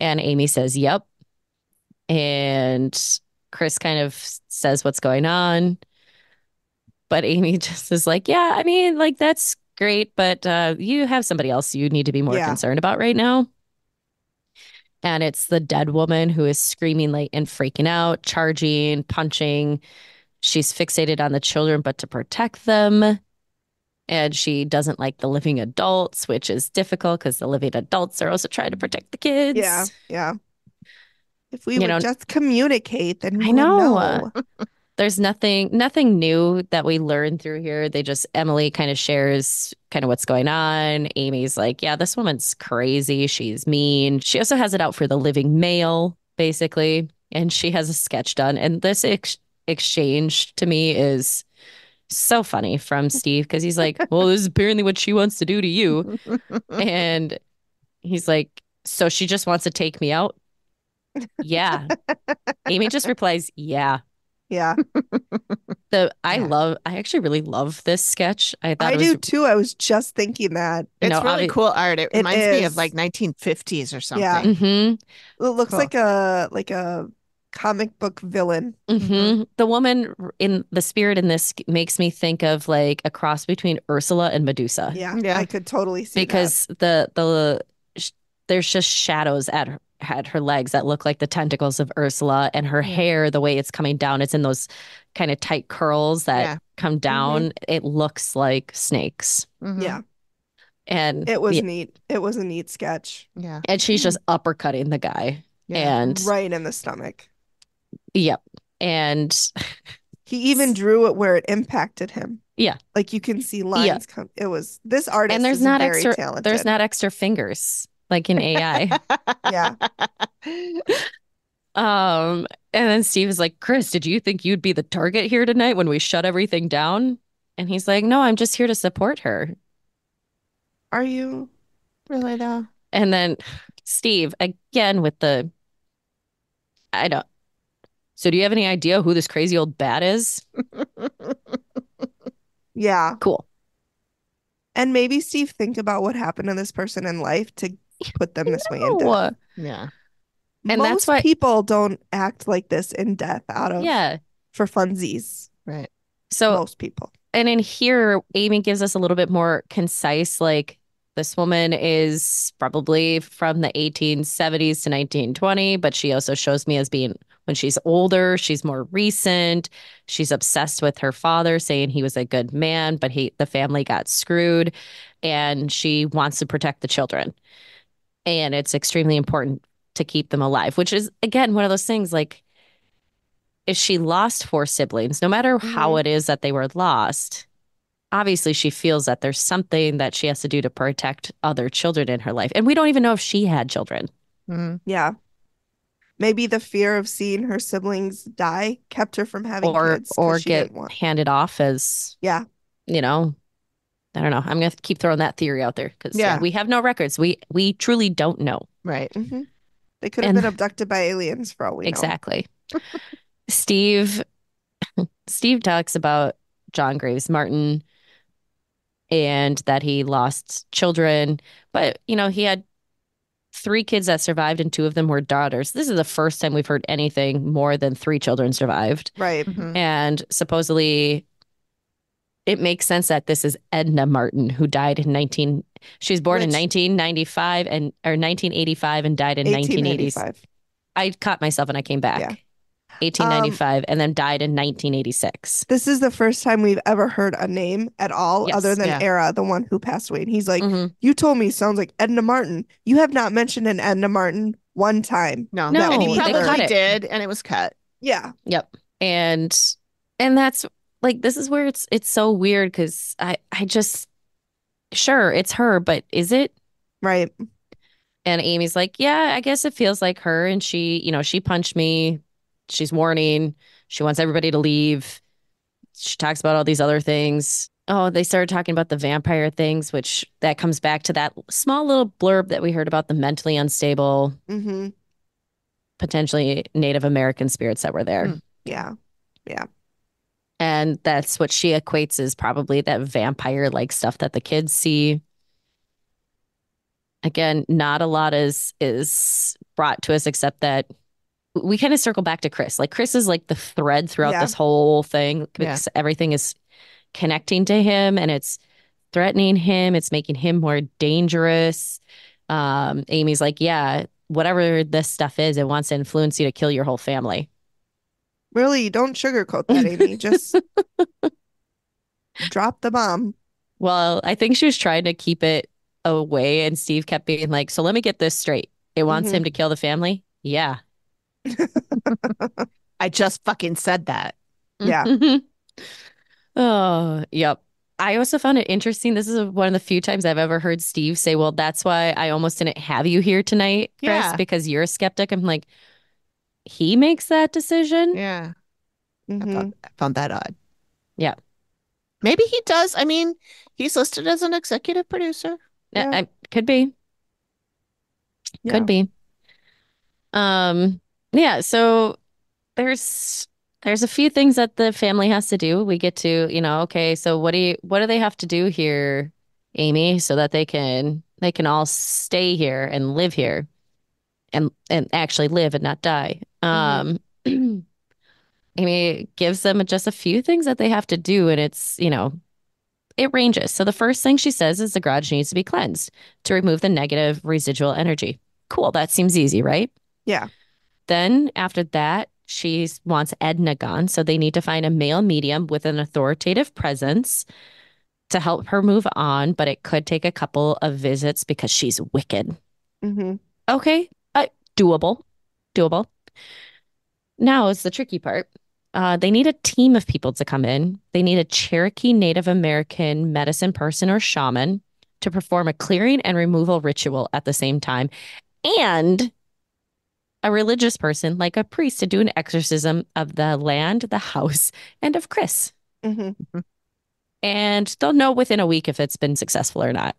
And Amy says, Yep. And Chris kind of says what's going on. But Amy just is like, Yeah, I mean, like, that's great, but uh, you have somebody else you need to be more Yeah. concerned about right now. And it's the dead woman who is screaming like and freaking out, charging, punching. She's fixated on the children, but to protect them. And she doesn't like the living adults, which is difficult because the living adults are also trying to protect the kids. Yeah. Yeah. If we You would know- just communicate, then I know. know. There's nothing nothing new that we learn through here. They just Emily kind of shares kind of what's going on. Amy's like, "Yeah, this woman's crazy. She's mean." She also has it out for the living male basically, and she has a sketch done. And this ex- exchange to me is so funny from Steve because he's like, "Well, this is apparently what she wants to do to you." and he's like, "So she just wants to take me out?" Yeah. Amy just replies, "Yeah." Yeah. The I Yeah. love I actually really love this sketch. I thought I it was do too. I was just thinking that. It's know, really obvi- cool art. It It reminds me of like 1950s or something. Yeah. Mhm, It looks Cool. like a like a comic book villain. mhm. The woman in the spirit in this makes me think of like a cross between Ursula and Medusa. Yeah. Yeah. I could totally see that. because the the sh- there's just shadows at her at her legs that look like the tentacles of Ursula and her Yeah. hair the way it's coming down it's in those kind of tight curls that Yeah. come down it looks like snakes Mhm. Yeah. and It was yeah, neat. It was a neat sketch. Yeah. and she's just uppercutting the guy Yeah. and Right in the stomach. Yep and He even drew it where it impacted him. Yeah. Like you can see lines come. It was this artist and there's not extra talented. there's not extra fingers like in AI Yeah. Um, and then Steve is like, Chris, did you think you'd be the target here tonight when we shut everything down? And he's like, No, I'm just here to support her. Are you? really though. And then Steve, again with the I don't so do you have any idea who this crazy old bat is? Yeah. Cool. And maybe Steve think about what happened to this person in life to put them this way in death. Yeah. and that's Most why- people don't act like this in death out of Yeah. for funsies. Right. So Most people. and in here, Amy gives us a little bit more concise, like this woman is probably from the 1870s to 1920, but she also shows me as being when she's older, she's more recent. She's obsessed with her father, saying he was a good man, but he the family got screwed, and she wants to protect the children. And it's extremely important to keep them alive, which is again one of those things like if she lost four siblings, no matter how Mhm. it is that they were lost, obviously she feels that there's something that she has to do to protect other children in her life. And we don't even know if she had children. Mhm. Yeah. Maybe the fear of seeing her siblings die kept her from having or kids 'cause or get handed off as Yeah. you know i don't know i'm gonna keep throwing that theory out there because Yeah. we have no records we we truly don't know Right. Mm-hmm. They could have And- been abducted by aliens for all we know. exactly steve steve talks about john graves martin and that he lost children. But, you know, he had three kids that survived and two of them were daughters. This is the first time we've heard anything more than three children survived. Right. Mhm. And supposedly it makes sense that this is Edna Martin who died in 19 she was born in 1995 and or 1985 and died in 1980s. 1895. I caught myself and I came back. Yeah. 1895 and then died in 1986. This is the first time we've ever heard a name at all Yes. other than Yeah. Era, the one who passed away. And he's like, Mhm. You told me sounds like Edna Martin. You have not mentioned an Edna Martin one time. No, No, and he they probably cut did, and it was cut. Yeah. Yep. And and that's like this is where it's it's so weird cuz I I just sure it's her but is it? Right. And Amy's like, "Yeah, I guess it feels like her and she, you know, she punched me. She's warning. She wants everybody to leave. She talks about all these other things. Oh, they started talking about the vampire things, which that comes back to that small little blurb that we heard about the mentally unstable, Mm-hmm. potentially Native American spirits that were there. Hmm. Yeah. And that's what she equates is probably that vampire like stuff that the kids see. Again, not a lot is is brought to us except that we kind of circle back to Chris. Like Chris is like the thread throughout Yeah. this whole thing Yeah. because everything is connecting to him and it's threatening him, it's making him more dangerous. Um, Amy's like, yeah, whatever this stuff is, it wants to influence you to kill your whole family. Really, don't sugarcoat that, Amy. Just drop the bomb. Well, I think she was trying to keep it away, and Steve kept being like, So let me get this straight. It wants Mhm. him to kill the family? Yeah. I just fucking said that. Yeah. oh, yep. I also found it interesting. This is one of the few times I've ever heard Steve say, Well, that's why I almost didn't have you here tonight, Chris, Yeah. because you're a skeptic. I'm like, He makes that decision? Yeah, I Mhm. found, I found that odd. Yeah. Maybe he does. I mean, he's listed as an executive producer. Yeah. I, could be. Yeah. Could be. Um, yeah, so there's there's a few things that the family has to do. We get to, you know, okay, so what do you what do they have to do here, Amy, so that they can they can all stay here and live here and and actually live and not die. Um Amy gives them just a few things that they have to do, and it's, you know, it ranges. So the first thing she says is the garage needs to be cleansed to remove the negative residual energy. Cool. That seems easy, right? Yeah. Then after that, she wants Edna gone. So they need to find a male medium with an authoritative presence to help her move on, but it could take a couple of visits because she's wicked. hmm Okay, uh, doable, doable. Now is the tricky part. Uh, they need a team of people to come in. They need a Cherokee Native American medicine person or shaman to perform a clearing and removal ritual at the same time, and a religious person like a priest to do an exorcism of the land, the house, and of Chris. hmm And they'll know within a week if it's been successful or not.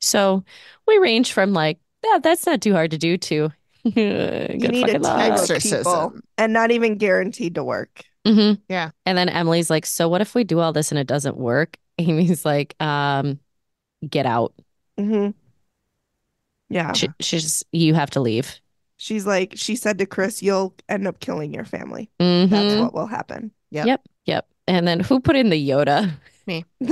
So we range from like, yeah, that's not too hard to do to You need a fucking team luck. of Exorcism. and not even guaranteed to work. hmm Yeah. And then Emily's like, so what if we do all this and it doesn't work? Amy's like, um, get out. hmm Yeah. She, she's, you have to leave. She's like, she said to Chris, you'll end up killing your family. Mhm. That's what will happen. Yep. Yep. Yep. And then who put in the Yoda? Me.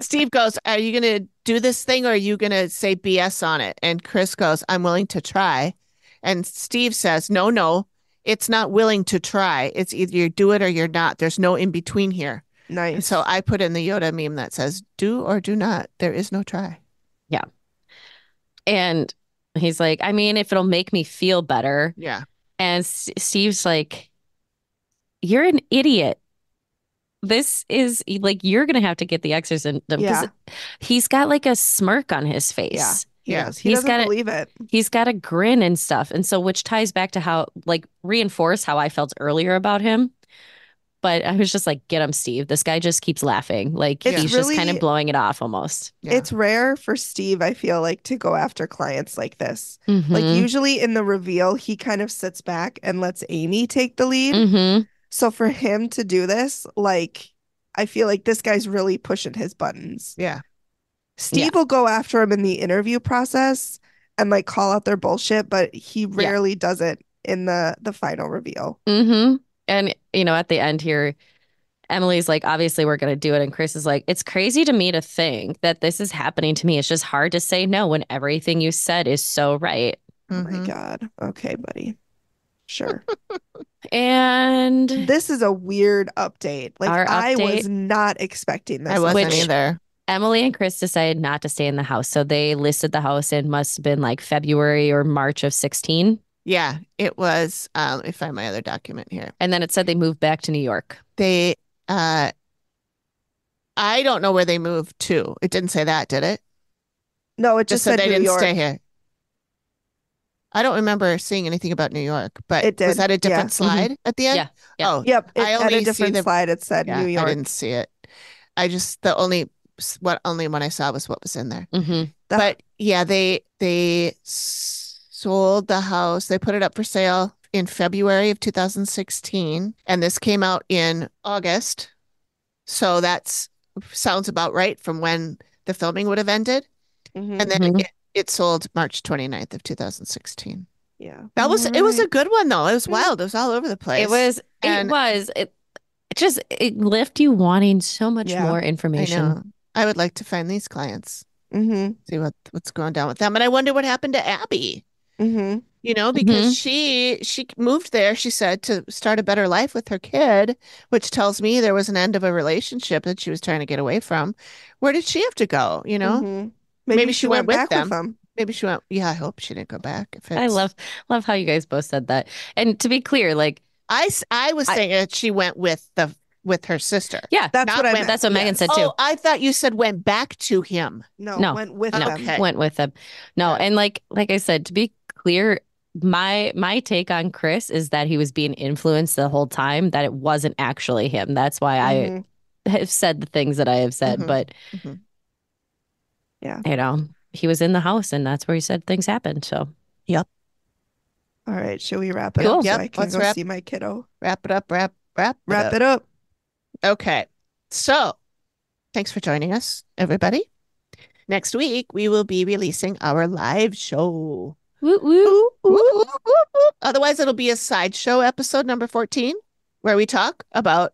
Steve goes, Are you going to do this thing or are you going to say BS on it? And Chris goes, I'm willing to try. And Steve says, No, no, it's not willing to try. It's either you do it or you're not. There's no in between here. And nice. so I put in the Yoda meme that says, Do or do not. There is no try. Yeah. And he's like, I mean, if it'll make me feel better. Yeah. And S- Steve's like, You're an idiot. This is like, you're going to have to get the exorcism. Yeah. he's got like a smirk on his face. Yeah. Yeah. He He's doesn't got it- believe it. He's got a grin and stuff. And so, which ties back to how, like, reinforce how I felt earlier about him. But I was just like, get him, Steve. This guy just keeps laughing. Like, It's he's just kind of blowing it off almost. Yeah. It's rare for Steve, I feel like, to go after clients like this. Like, Mhm. usually in the reveal, he kind of sits back and lets Amy take the lead. Mhm. So for him to do this, like, I feel like this guy's really pushing his buttons. Yeah. Steve will go after him in the interview process and like call out their bullshit, but he rarely does it in the the final reveal. Mm-hmm. And you know, at the end here, Emily's like, obviously we're gonna do it. And Chris is like, it's crazy to me to think that this is happening to me. It's just hard to say no when everything you said is so right. Oh Mhm. my god. Okay, buddy. Sure. And this is a weird update. Like Our I was not expecting this. I wasn't Which- either. Emily and Chris decided not to stay in the house. So they listed the house in must have been like February or March of 16. Yeah, it was. Uh, let me find my other document here. And then it said they moved back to New York. They, uh, I don't know where they moved to. It didn't say that, did it? No, it Just just said said they New didn't York. stay here. I don't remember seeing anything about New York, but It was did, that a yeah. different Mhm. slide at the end? Yeah, yeah. Oh, Yep. It, I at only a see different the- slide it said yeah, New York. I didn't see it. I just the only what only one I saw was what was in there. Mm-hmm. The- But yeah, they they s- sold the house. They put it up for sale in February of 2016, and this came out in August. So that's sounds about right from when the filming would have ended. Mhm. And then Mhm. it, it sold March 29th of 2016. yeah. That was it was a good one though. It was wild. It was all over the place. It was, And- it was, it, it just, it left you wanting so much Yeah, more information. know. I would like to find these clients, Mm-hmm. see what what's going down with them. And I wonder what happened to Abby. Mm-hmm. you know because she she moved there she said to start a better life with her kid which tells me there was an end of a relationship that she was trying to get away from where did she have to go you know Mhm. Maybe she went with back them. them. maybe she went yeah i hope she didn't go back if I love, love how you guys both said that. And to be clear, like, i i was I- saying that she went with the with her sister yeah, That's Not what I meant. that's what Megan said too. oh i thought you said went back to him No, No, went with no, them. Okay. went with them. No, Yeah. and like like I said, to be clear, my my take on Chris is that he was being influenced the whole time, that it wasn't actually him. That's why Mhm. I have said the things that I have said. Mhm. But Mhm. Yeah. you know, he was in the house and that's where he said things happened. So Yep. All right, shall we wrap it Cool. up so I can let's go wrap- see my kiddo? wrap it up wrap wrap Wrap up. it up. Okay. So thanks for joining us, everybody. Next week, we will be releasing our live show. Woo woo. Woo. Otherwise, it'll be a sideshow episode number 14 where we talk about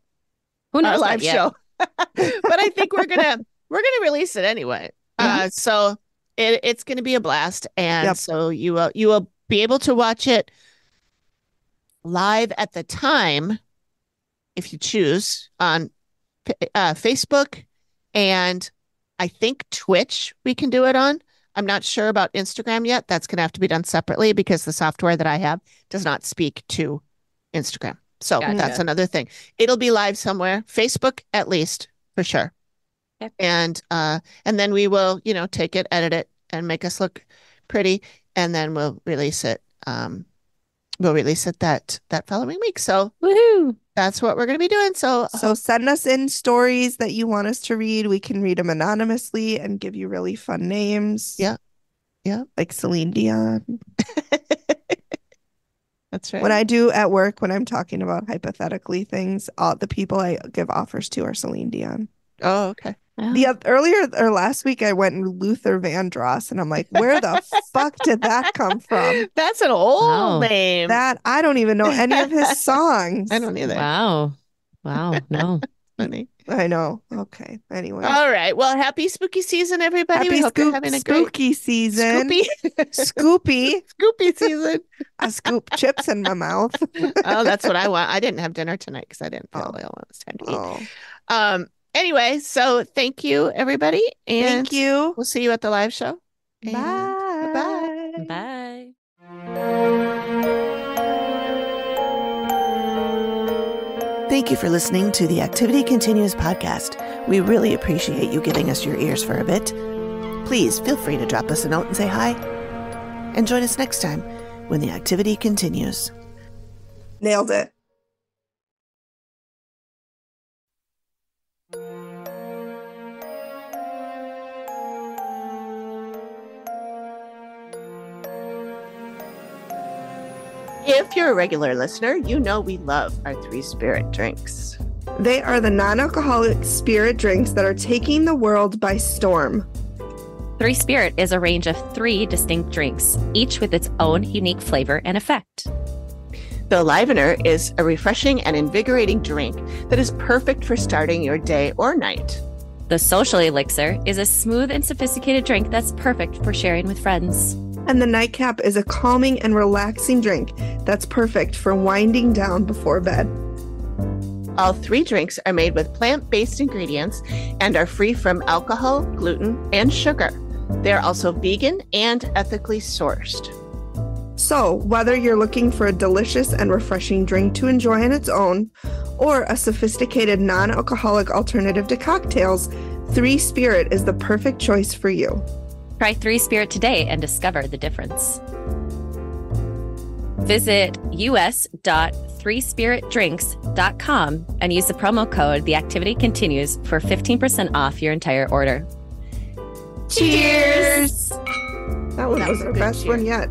Who our knows that live show. but I think we're gonna we're gonna release it anyway. Uh, so it, it's gonna be a blast, and Yep. so you will you will be able to watch it live at the time if you choose on uh, Facebook and I think Twitch. We can do it on. I'm not sure about Instagram yet. That's gonna have to be done separately because the software that I have does not speak to Instagram. So Gotcha. that's another thing. It'll be live somewhere, Facebook at least for sure. Okay. And uh and then we will, you know, take it, edit it and make us look pretty and then we'll release it um we'll release it that that following week. So Woohoo. That's what we're going to be doing. So So uh, send us in stories that you want us to read. We can read them anonymously and give you really fun names. Yeah. Yeah. Like Celine Dion. that's right. When I do at work, when I'm talking about hypothetically things, all the people I give offers to are Celine Dion. Oh, okay. Oh. The oth- earlier or last week, I went in Luther Vandross, and I'm like, where the fuck did that come from? That's an old Wow. name. That I don't even know any of his songs. I don't either. Wow. Wow. No. Funny. I know. Okay. Anyway, All right. Well, happy spooky season, everybody. happy we hope you're having a great spooky season. Scoopy. Scoopy. Scoopy season. I scoop chips in my mouth. oh, that's what I want. I didn't have dinner tonight because I didn't feel Oh. well when it was time to eat. Oh, Um. Anyway, so thank you, everybody, and thank you. We'll see you at the live show. And Bye. bye-bye. Bye. Thank you for listening to the Activity Continues podcast. We really appreciate you giving us your ears for a bit. Please feel free to drop us a note and say hi. And join us next time when the activity continues. Nailed it. If you're a regular listener, you know we love our three spirit drinks. They are the non alcoholic spirit drinks that are taking the world by storm. Three Spirit is a range of three distinct drinks, each with its own unique flavor and effect. The Livener is a refreshing and invigorating drink that is perfect for starting your day or night. The Social Elixir is a smooth and sophisticated drink that's perfect for sharing with friends. And the nightcap is a calming and relaxing drink that's perfect for winding down before bed. All three drinks are made with plant based ingredients and are free from alcohol, gluten, and sugar. They are also vegan and ethically sourced. So, whether you're looking for a delicious and refreshing drink to enjoy on its own, or a sophisticated non alcoholic alternative to cocktails, Three Spirit is the perfect choice for you. Try Three Spirit today and discover the difference. Visit us.threespiritdrinks.com and use the promo code The Activity Continues for 15% off your entire order. Cheers! That one That was was a our best cheer. one yet.